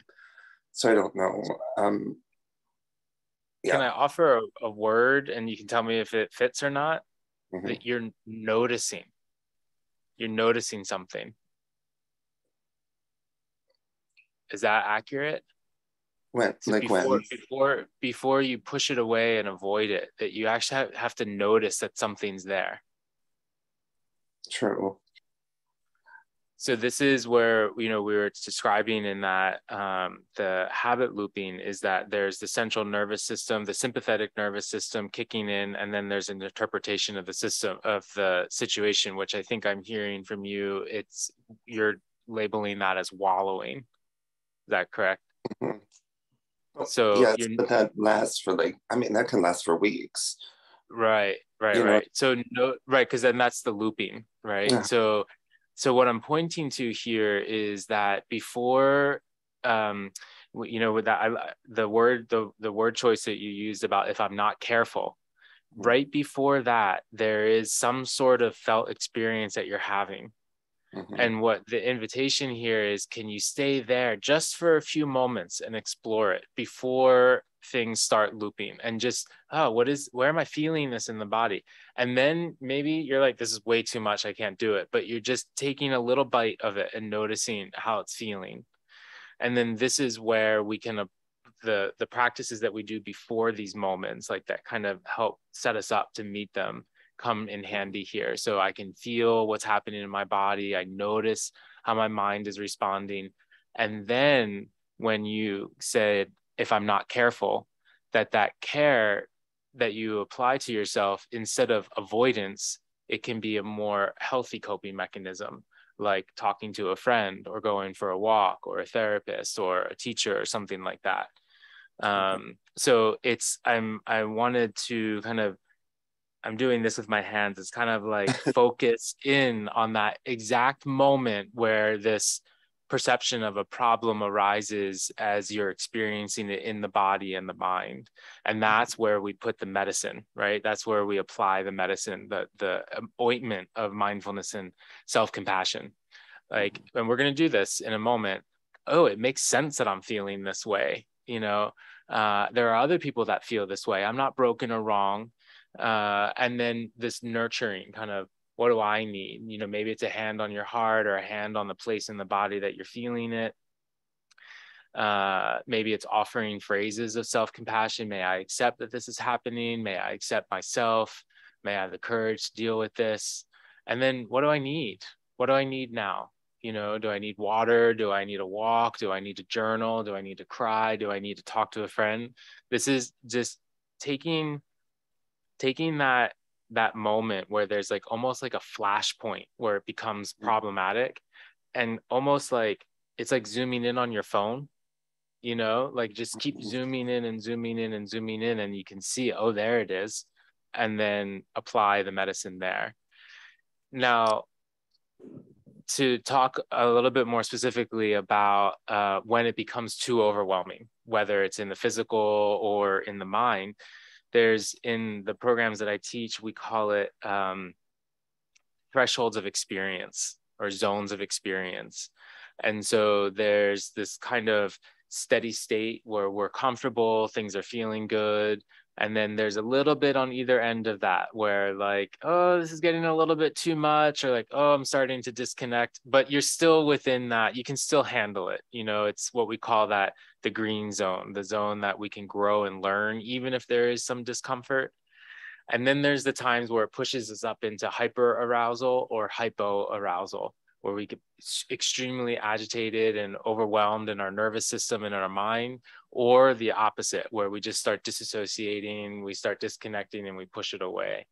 so I don't know. Um, yeah. Can I offer a, a, word and you can tell me if it fits or not? Mm-hmm. That you're noticing. You're noticing something. Is that accurate? When, so like before, when? Before, before you push it away and avoid it, that you actually have, have to notice that something's there. True so this is where you know we were describing in that um, the habit looping is that there's the central nervous system the sympathetic nervous system kicking in and then there's an interpretation of the system of the situation which i think i'm hearing from you it's you're labeling that as wallowing is that correct mm-hmm. so yeah but that lasts for like i mean that can last for weeks right right you right know? so no right because then that's the looping right yeah. so so what I'm pointing to here is that before, um, you know, with that, I, the word, the, the word choice that you used about if I'm not careful, mm-hmm. right before that, there is some sort of felt experience that you're having. Mm-hmm. And what the invitation here is can you stay there just for a few moments and explore it before things start looping and just oh what is where am i feeling this in the body? And then maybe you're like this is way too much i can't do it but you're just taking a little bite of it and noticing how it's feeling. And then this is where we can the the practices that we do before these moments like that kind of help set us up to meet them come in handy here. So i can feel what's happening in my body i notice how my mind is responding. And then when you said if I'm not careful, that that care that you apply to yourself instead of avoidance it can be a more healthy coping mechanism like talking to a friend or going for a walk or a therapist or a teacher or something like that. Um, so it's i'm i wanted to kind of i'm doing this with my hands. It's kind of like focus in on that exact moment where this perception of a problem arises as you're experiencing it in the body and the mind. And that's where we put the medicine right? That's where we apply the medicine the the ointment of mindfulness and self-compassion. Like and we're going to do this in a moment. Oh it makes sense that i'm feeling this way you know? Uh, there are other people that feel this way. I'm not broken or wrong. Uh, and then this nurturing kind of what do I need? You know, maybe it's a hand on your heart or a hand on the place in the body that you're feeling it. Uh, maybe it's offering phrases of self compassion. May I accept that this is happening? May I accept myself? May I have the courage to deal with this? And then what do I need? What do I need now? You know, do I need water? Do I need a walk? Do I need to journal? Do I need to cry? Do I need to talk to a friend? This is just taking taking that that moment where there's like almost like a flashpoint where it becomes mm. problematic and almost like it's like zooming in on your phone you know like just keep mm-hmm. zooming in and zooming in and zooming in and you can see oh there it is and then apply the medicine there now to talk a little bit more specifically about uh, when it becomes too overwhelming whether it's in the physical or in the mind there's in the programs that I teach, we call it um, thresholds of experience or zones of experience. And so there's this kind of steady state where we're comfortable, things are feeling good, and then there's a little bit on either end of that where like oh this is getting a little bit too much or like oh i'm starting to disconnect but you're still within that you can still handle it you know? It's what we call that the green zone the zone that we can grow and learn even if there is some discomfort. And then there's the times where it pushes us up into hyper arousal or hypo arousal where we get extremely agitated and overwhelmed in our nervous system and in our mind, or the opposite, where we just start disassociating, we start disconnecting, and we push it away.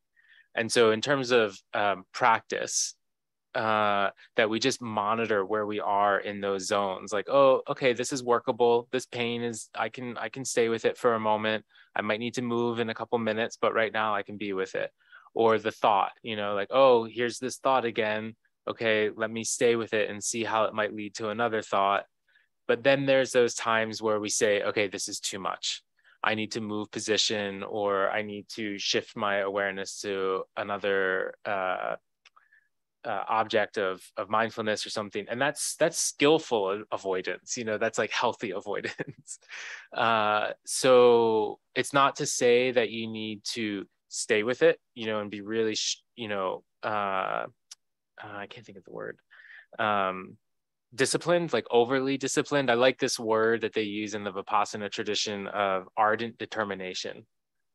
And so, in terms of um, practice, uh, that we just monitor where we are in those zones. Like, oh, okay, this is workable. This pain is I can I can stay with it for a moment. I might need to move in a couple minutes, but right now I can be with it. Or the thought, you know, like, oh, here's this thought again okay, let me stay with it and see how it might lead to another thought. But then there's those times where we say, okay, this is too much. I need to move position or I need to shift my awareness to another uh, uh, object of, of mindfulness or something. And that's that's skillful avoidance, you know, that's like healthy avoidance. Uh, so it's not to say that you need to stay with it, you know, and be really, you know, uh, uh, I can't think of the word. Um, disciplined, like overly disciplined. I like this word that they use in the Vipassana tradition of ardent determination.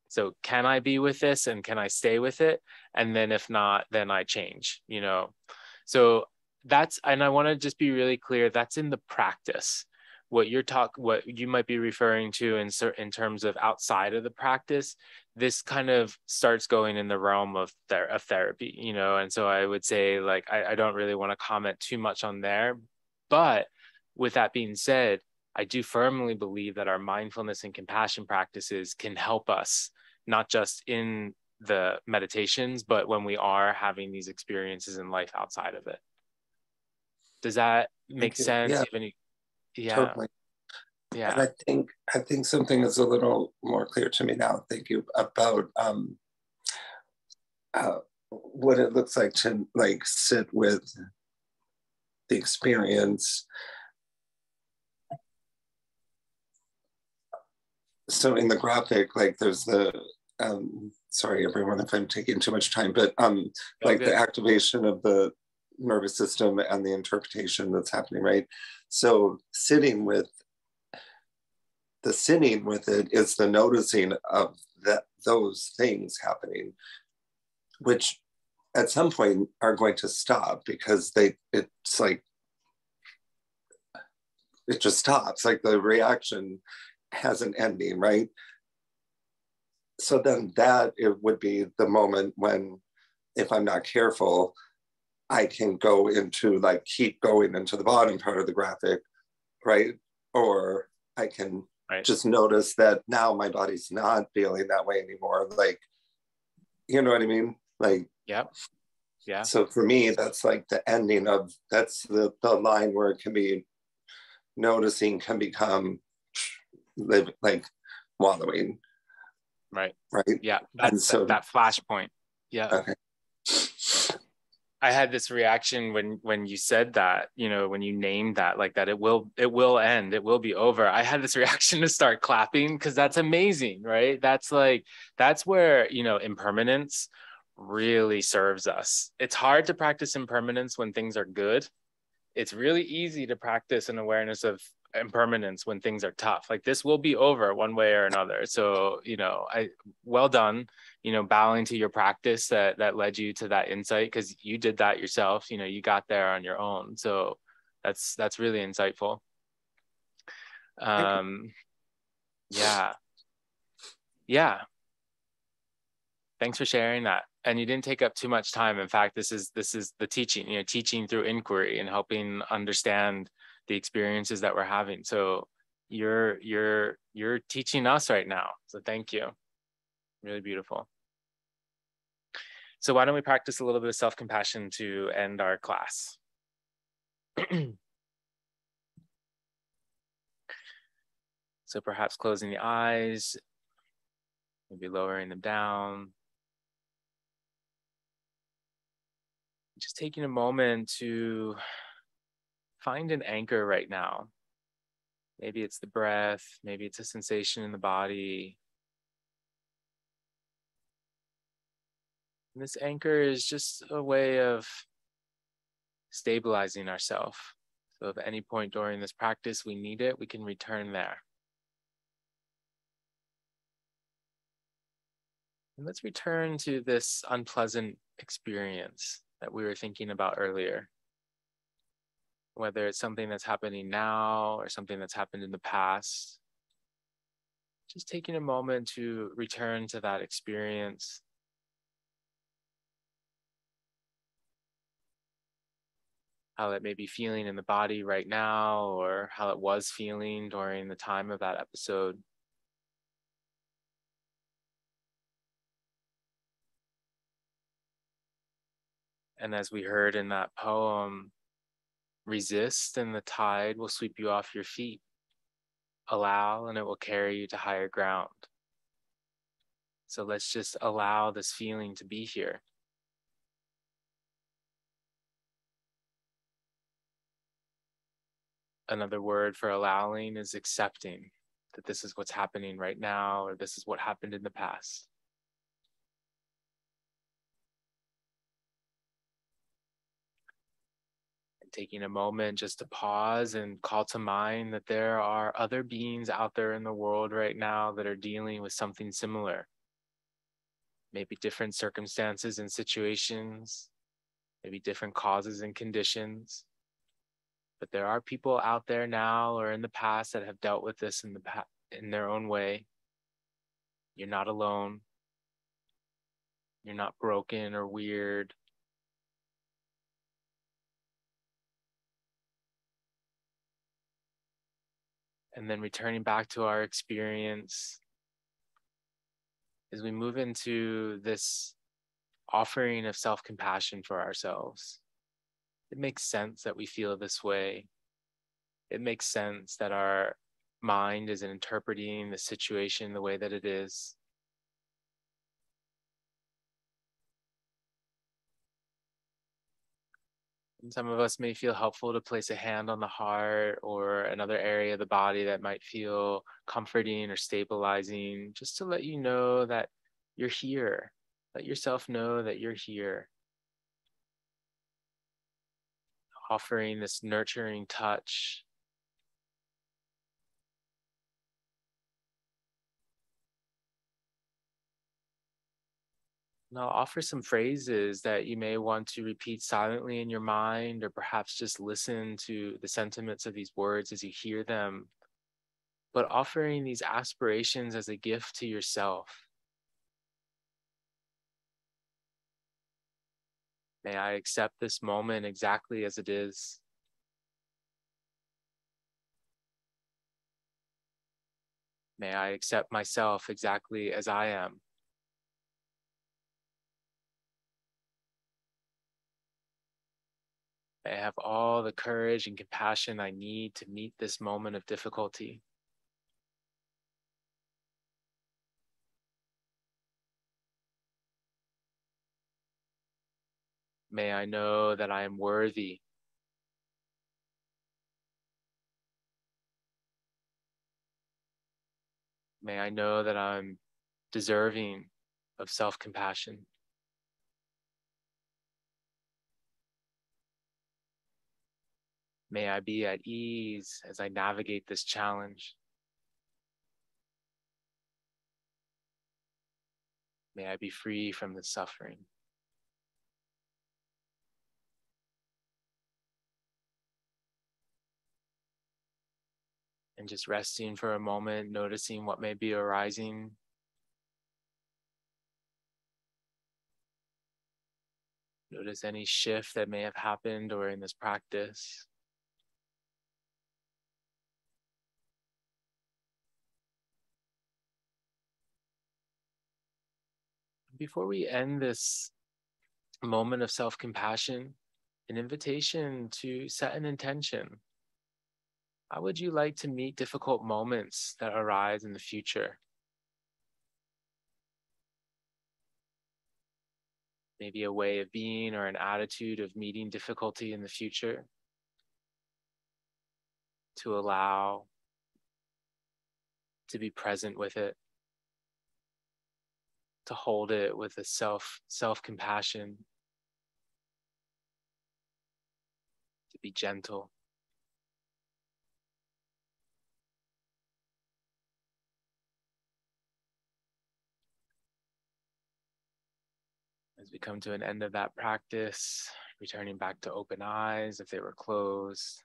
So can I be with this and can I stay with it? And then if not, then I change, you know? So that's, and I want to just be really clear, that's in the practice. What you're talk, what you might be referring to in in terms of outside of the practice this kind of starts going in the realm of, ther- of therapy, you know, and so I would say like I, I don't really want to comment too much on there, but with that being said, I do firmly believe that our mindfulness and compassion practices can help us not just in the meditations, but when we are having these experiences in life outside of it. Does that make sense? Yeah. Any, yeah. Totally. Yeah. And I think I think something is a little more clear to me now. Thank you about um, uh, what it looks like to like sit with the experience. So in the graphic, like there's the um, sorry everyone if I'm taking too much time, but um, like the activation of the nervous system and the interpretation that's happening, right? So sitting with the sitting with it is the noticing of that those things happening, which at some point are going to stop because they it's like it just stops. Like the reaction has an ending, right? so then that it would be the moment when if i'm not careful i can go into like keep going into the bottom part of the graphic right or i can right. just notice that now my body's not feeling that way anymore like you know what i mean like yeah yeah. so for me that's like the ending of that's the the line where it can be noticing can become live like wallowing. Right. Right? Yeah. That's so, that, that flashpoint. Yeah. Okay. I had this reaction when when you said that, you know, when you named that like that it will it will end, it will be over. I had this reaction to start clapping because that's amazing, right? That's like that's where, you know, impermanence really serves us. It's hard to practice impermanence when things are good. It's really easy to practice an awareness of impermanence when things are tough. Like this will be over one way or another. So, you know, I well done, you know, bowing to your practice that that led you to that insight because you did that yourself. You know, you got there on your own. So that's that's really insightful. Um yeah. Yeah. Thanks for sharing that. And you didn't take up too much time. In fact this is this is the teaching you know teaching through inquiry and helping understand the experiences that we're having. So you're you're you're teaching us right now. So thank you. Really beautiful. So why don't we practice a little bit of self-compassion to end our class? So perhaps closing the eyes maybe lowering them down just taking a moment to find an anchor right now. Maybe it's the breath, maybe it's a sensation in the body. And this anchor is just a way of stabilizing ourselves. So, if at any point during this practice we need it, we can return there. And let's return to this unpleasant experience that we were thinking about earlier. Whether it's something that's happening now or something that's happened in the past. Just taking a moment to return to that experience. How it may be feeling in the body right now, or how it was feeling during the time of that episode. And as we heard in that poem, resist and the tide will sweep you off your feet. Allow and it will carry you to higher ground. So let's just allow this feeling to be here. Another word for allowing is accepting that this is what's happening right now, or this is what happened in the past. Taking a moment just to pause and call to mind that there are other beings out there in the world right now that are dealing with something similar. Maybe different circumstances and situations, maybe different causes and conditions. But there are people out there now or in the past that have dealt with this in the pa- in their own way. You're not alone. You're not broken or weird and then returning back to our experience as we move into this offering of self compassion for ourselves. It makes sense that we feel this way. It makes sense that our mind is interpreting the situation the way that it is. Some of us may feel helpful to place a hand on the heart or another area of the body that might feel comforting or stabilizing, just to let you know that you're here. Let yourself know that you're here. Offering this nurturing touch I'll offer some phrases that you may want to repeat silently in your mind, or perhaps just listen to the sentiments of these words as you hear them. But offering these aspirations as a gift to yourself. May I accept this moment exactly as it is. May I accept myself exactly as I am. I have all the courage and compassion I need to meet this moment of difficulty. May I know that I am worthy. May I know that I'm deserving of self compassion. May I be at ease as I navigate this challenge. May I be free from the suffering. And just resting for a moment, noticing what may be arising. Notice any shift that may have happened or in this practice. Before we end this moment of self compassion, an invitation to set an intention. How would you like to meet difficult moments that arise in the future? Maybe a way of being or an attitude of meeting difficulty in the future to allow to be present with it to hold it with a self self compassion to be gentle. As we come to an end of that practice returning back to open eyes if they were closed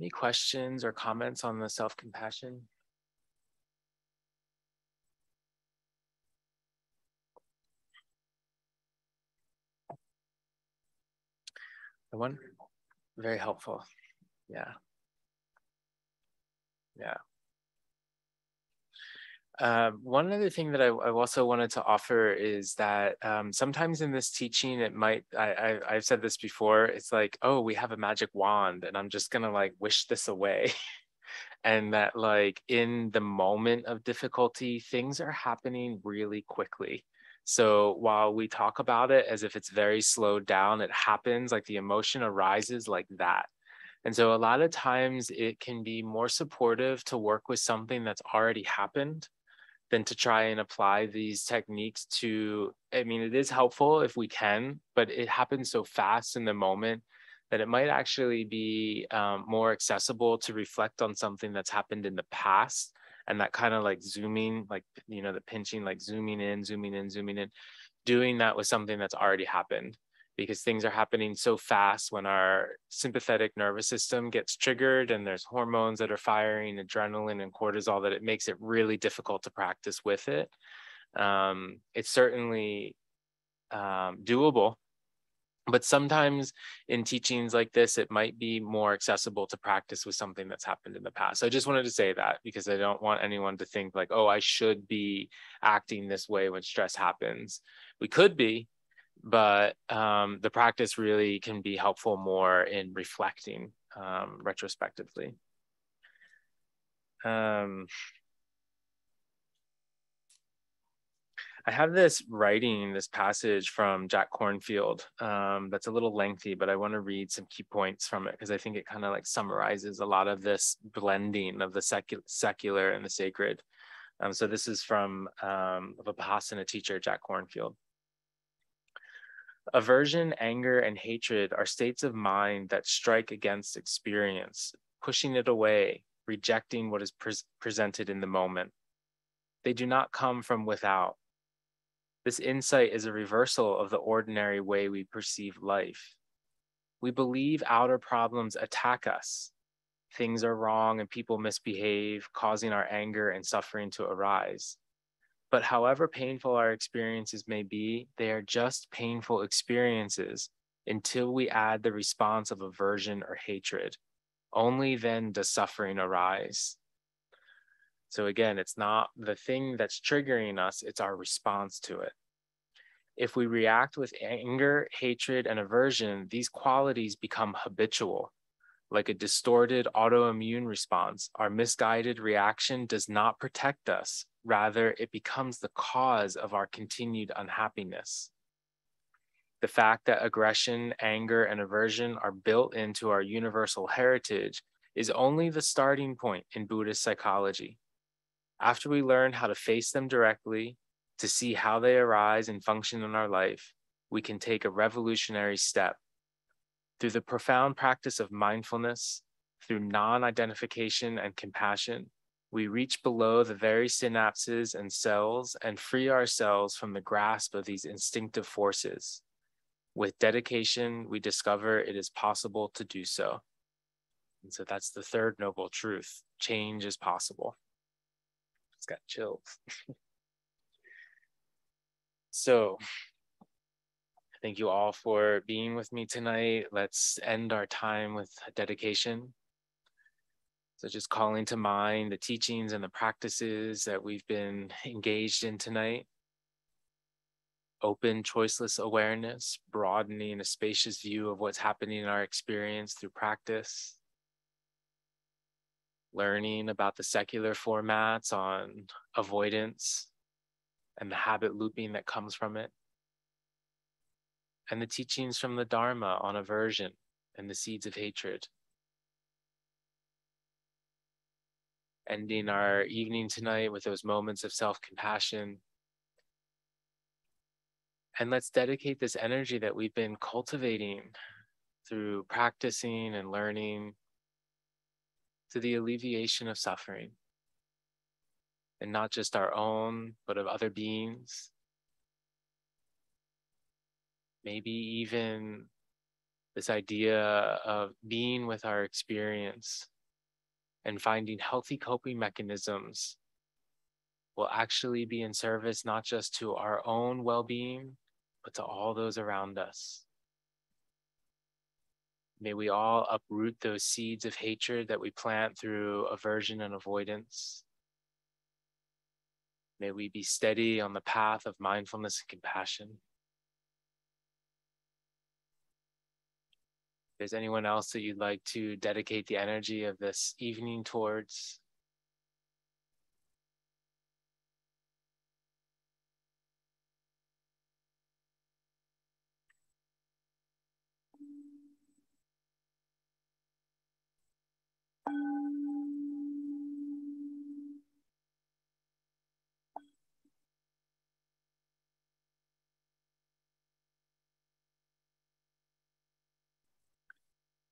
Any questions or comments on the self compassion? The one very helpful. Yeah. Yeah. Um, one other thing that I, I, also wanted to offer is that um, sometimes in this teaching, it might, I, have said this before, it's like, oh, we have a magic wand and I'm just gonna like wish this away. and that like in the moment of difficulty, things are happening really quickly. So while we talk about it as if it's very slowed down, it happens like the emotion arises like that. And so a lot of times it can be more supportive to work with something that's already happened than to try and apply these techniques to i mean it is helpful if we can but it happens so fast in the moment that it might actually be um, more accessible to reflect on something that's happened in the past and that kind of like zooming like you know the pinching like zooming in zooming in zooming in doing that with something that's already happened because things are happening so fast when our sympathetic nervous system gets triggered and there's hormones that are firing, adrenaline and cortisol, that it makes it really difficult to practice with it. Um, it's certainly um, doable, but sometimes in teachings like this, it might be more accessible to practice with something that's happened in the past. So I just wanted to say that because I don't want anyone to think like, oh, I should be acting this way when stress happens. We could be, but um, the practice really can be helpful more in reflecting um, retrospectively. Um, I have this writing, this passage from Jack Kornfield um, that's a little lengthy, but I want to read some key points from it because I think it kind of like summarizes a lot of this blending of the secu secular and the sacred. Um, so this is from um, Vipassana teacher Jack Kornfield. Aversion, anger, and hatred are states of mind that strike against experience, pushing it away, rejecting what is pre presented in the moment. They do not come from without. This insight is a reversal of the ordinary way we perceive life. We believe outer problems attack us, things are wrong and people misbehave, causing our anger and suffering to arise. But however painful our experiences may be, they are just painful experiences until we add the response of aversion or hatred. Only then does suffering arise. So again, it's not the thing that's triggering us, it's our response to it. If we react with anger, hatred, and aversion, these qualities become habitual. Like a distorted autoimmune response, our misguided reaction does not protect us. Rather, it becomes the cause of our continued unhappiness. The fact that aggression, anger, and aversion are built into our universal heritage is only the starting point in Buddhist psychology. After we learn how to face them directly, to see how they arise and function in our life, we can take a revolutionary step. Through the profound practice of mindfulness, through non identification and compassion, we reach below the very synapses and cells and free ourselves from the grasp of these instinctive forces. With dedication, we discover it is possible to do so. And so that's the third noble truth change is possible It's got chills. so thank you all for being with me tonight. Let's end our time with dedication. So just calling to mind the teachings and the practices that we've been engaged in tonight. Open, choiceless awareness, broadening a spacious view of what's happening in our experience through practice learning about the secular formats on avoidance and the habit looping that comes from it, and the teachings from the Dharma on aversion and the seeds of hatred. Ending our evening tonight with those moments of self compassion. And let's dedicate this energy that we've been cultivating through practicing and learning to the alleviation of suffering. And not just our own, but of other beings. Maybe even this idea of being with our experience and finding healthy coping mechanisms will actually be in service not just to our own well being, but to all those around us. May we all uproot those seeds of hatred that we plant through aversion and avoidance. May we be steady on the path of mindfulness and compassion. There's anyone else that you'd like to dedicate the energy of this evening towards,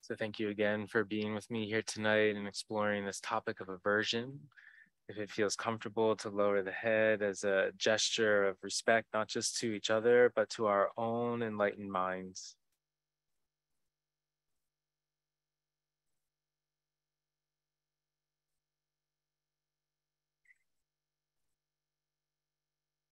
So thank you again for being with me here tonight and exploring this topic of aversion. If it feels comfortable to lower the head as a gesture of respect, not just to each other, but to our own enlightened minds.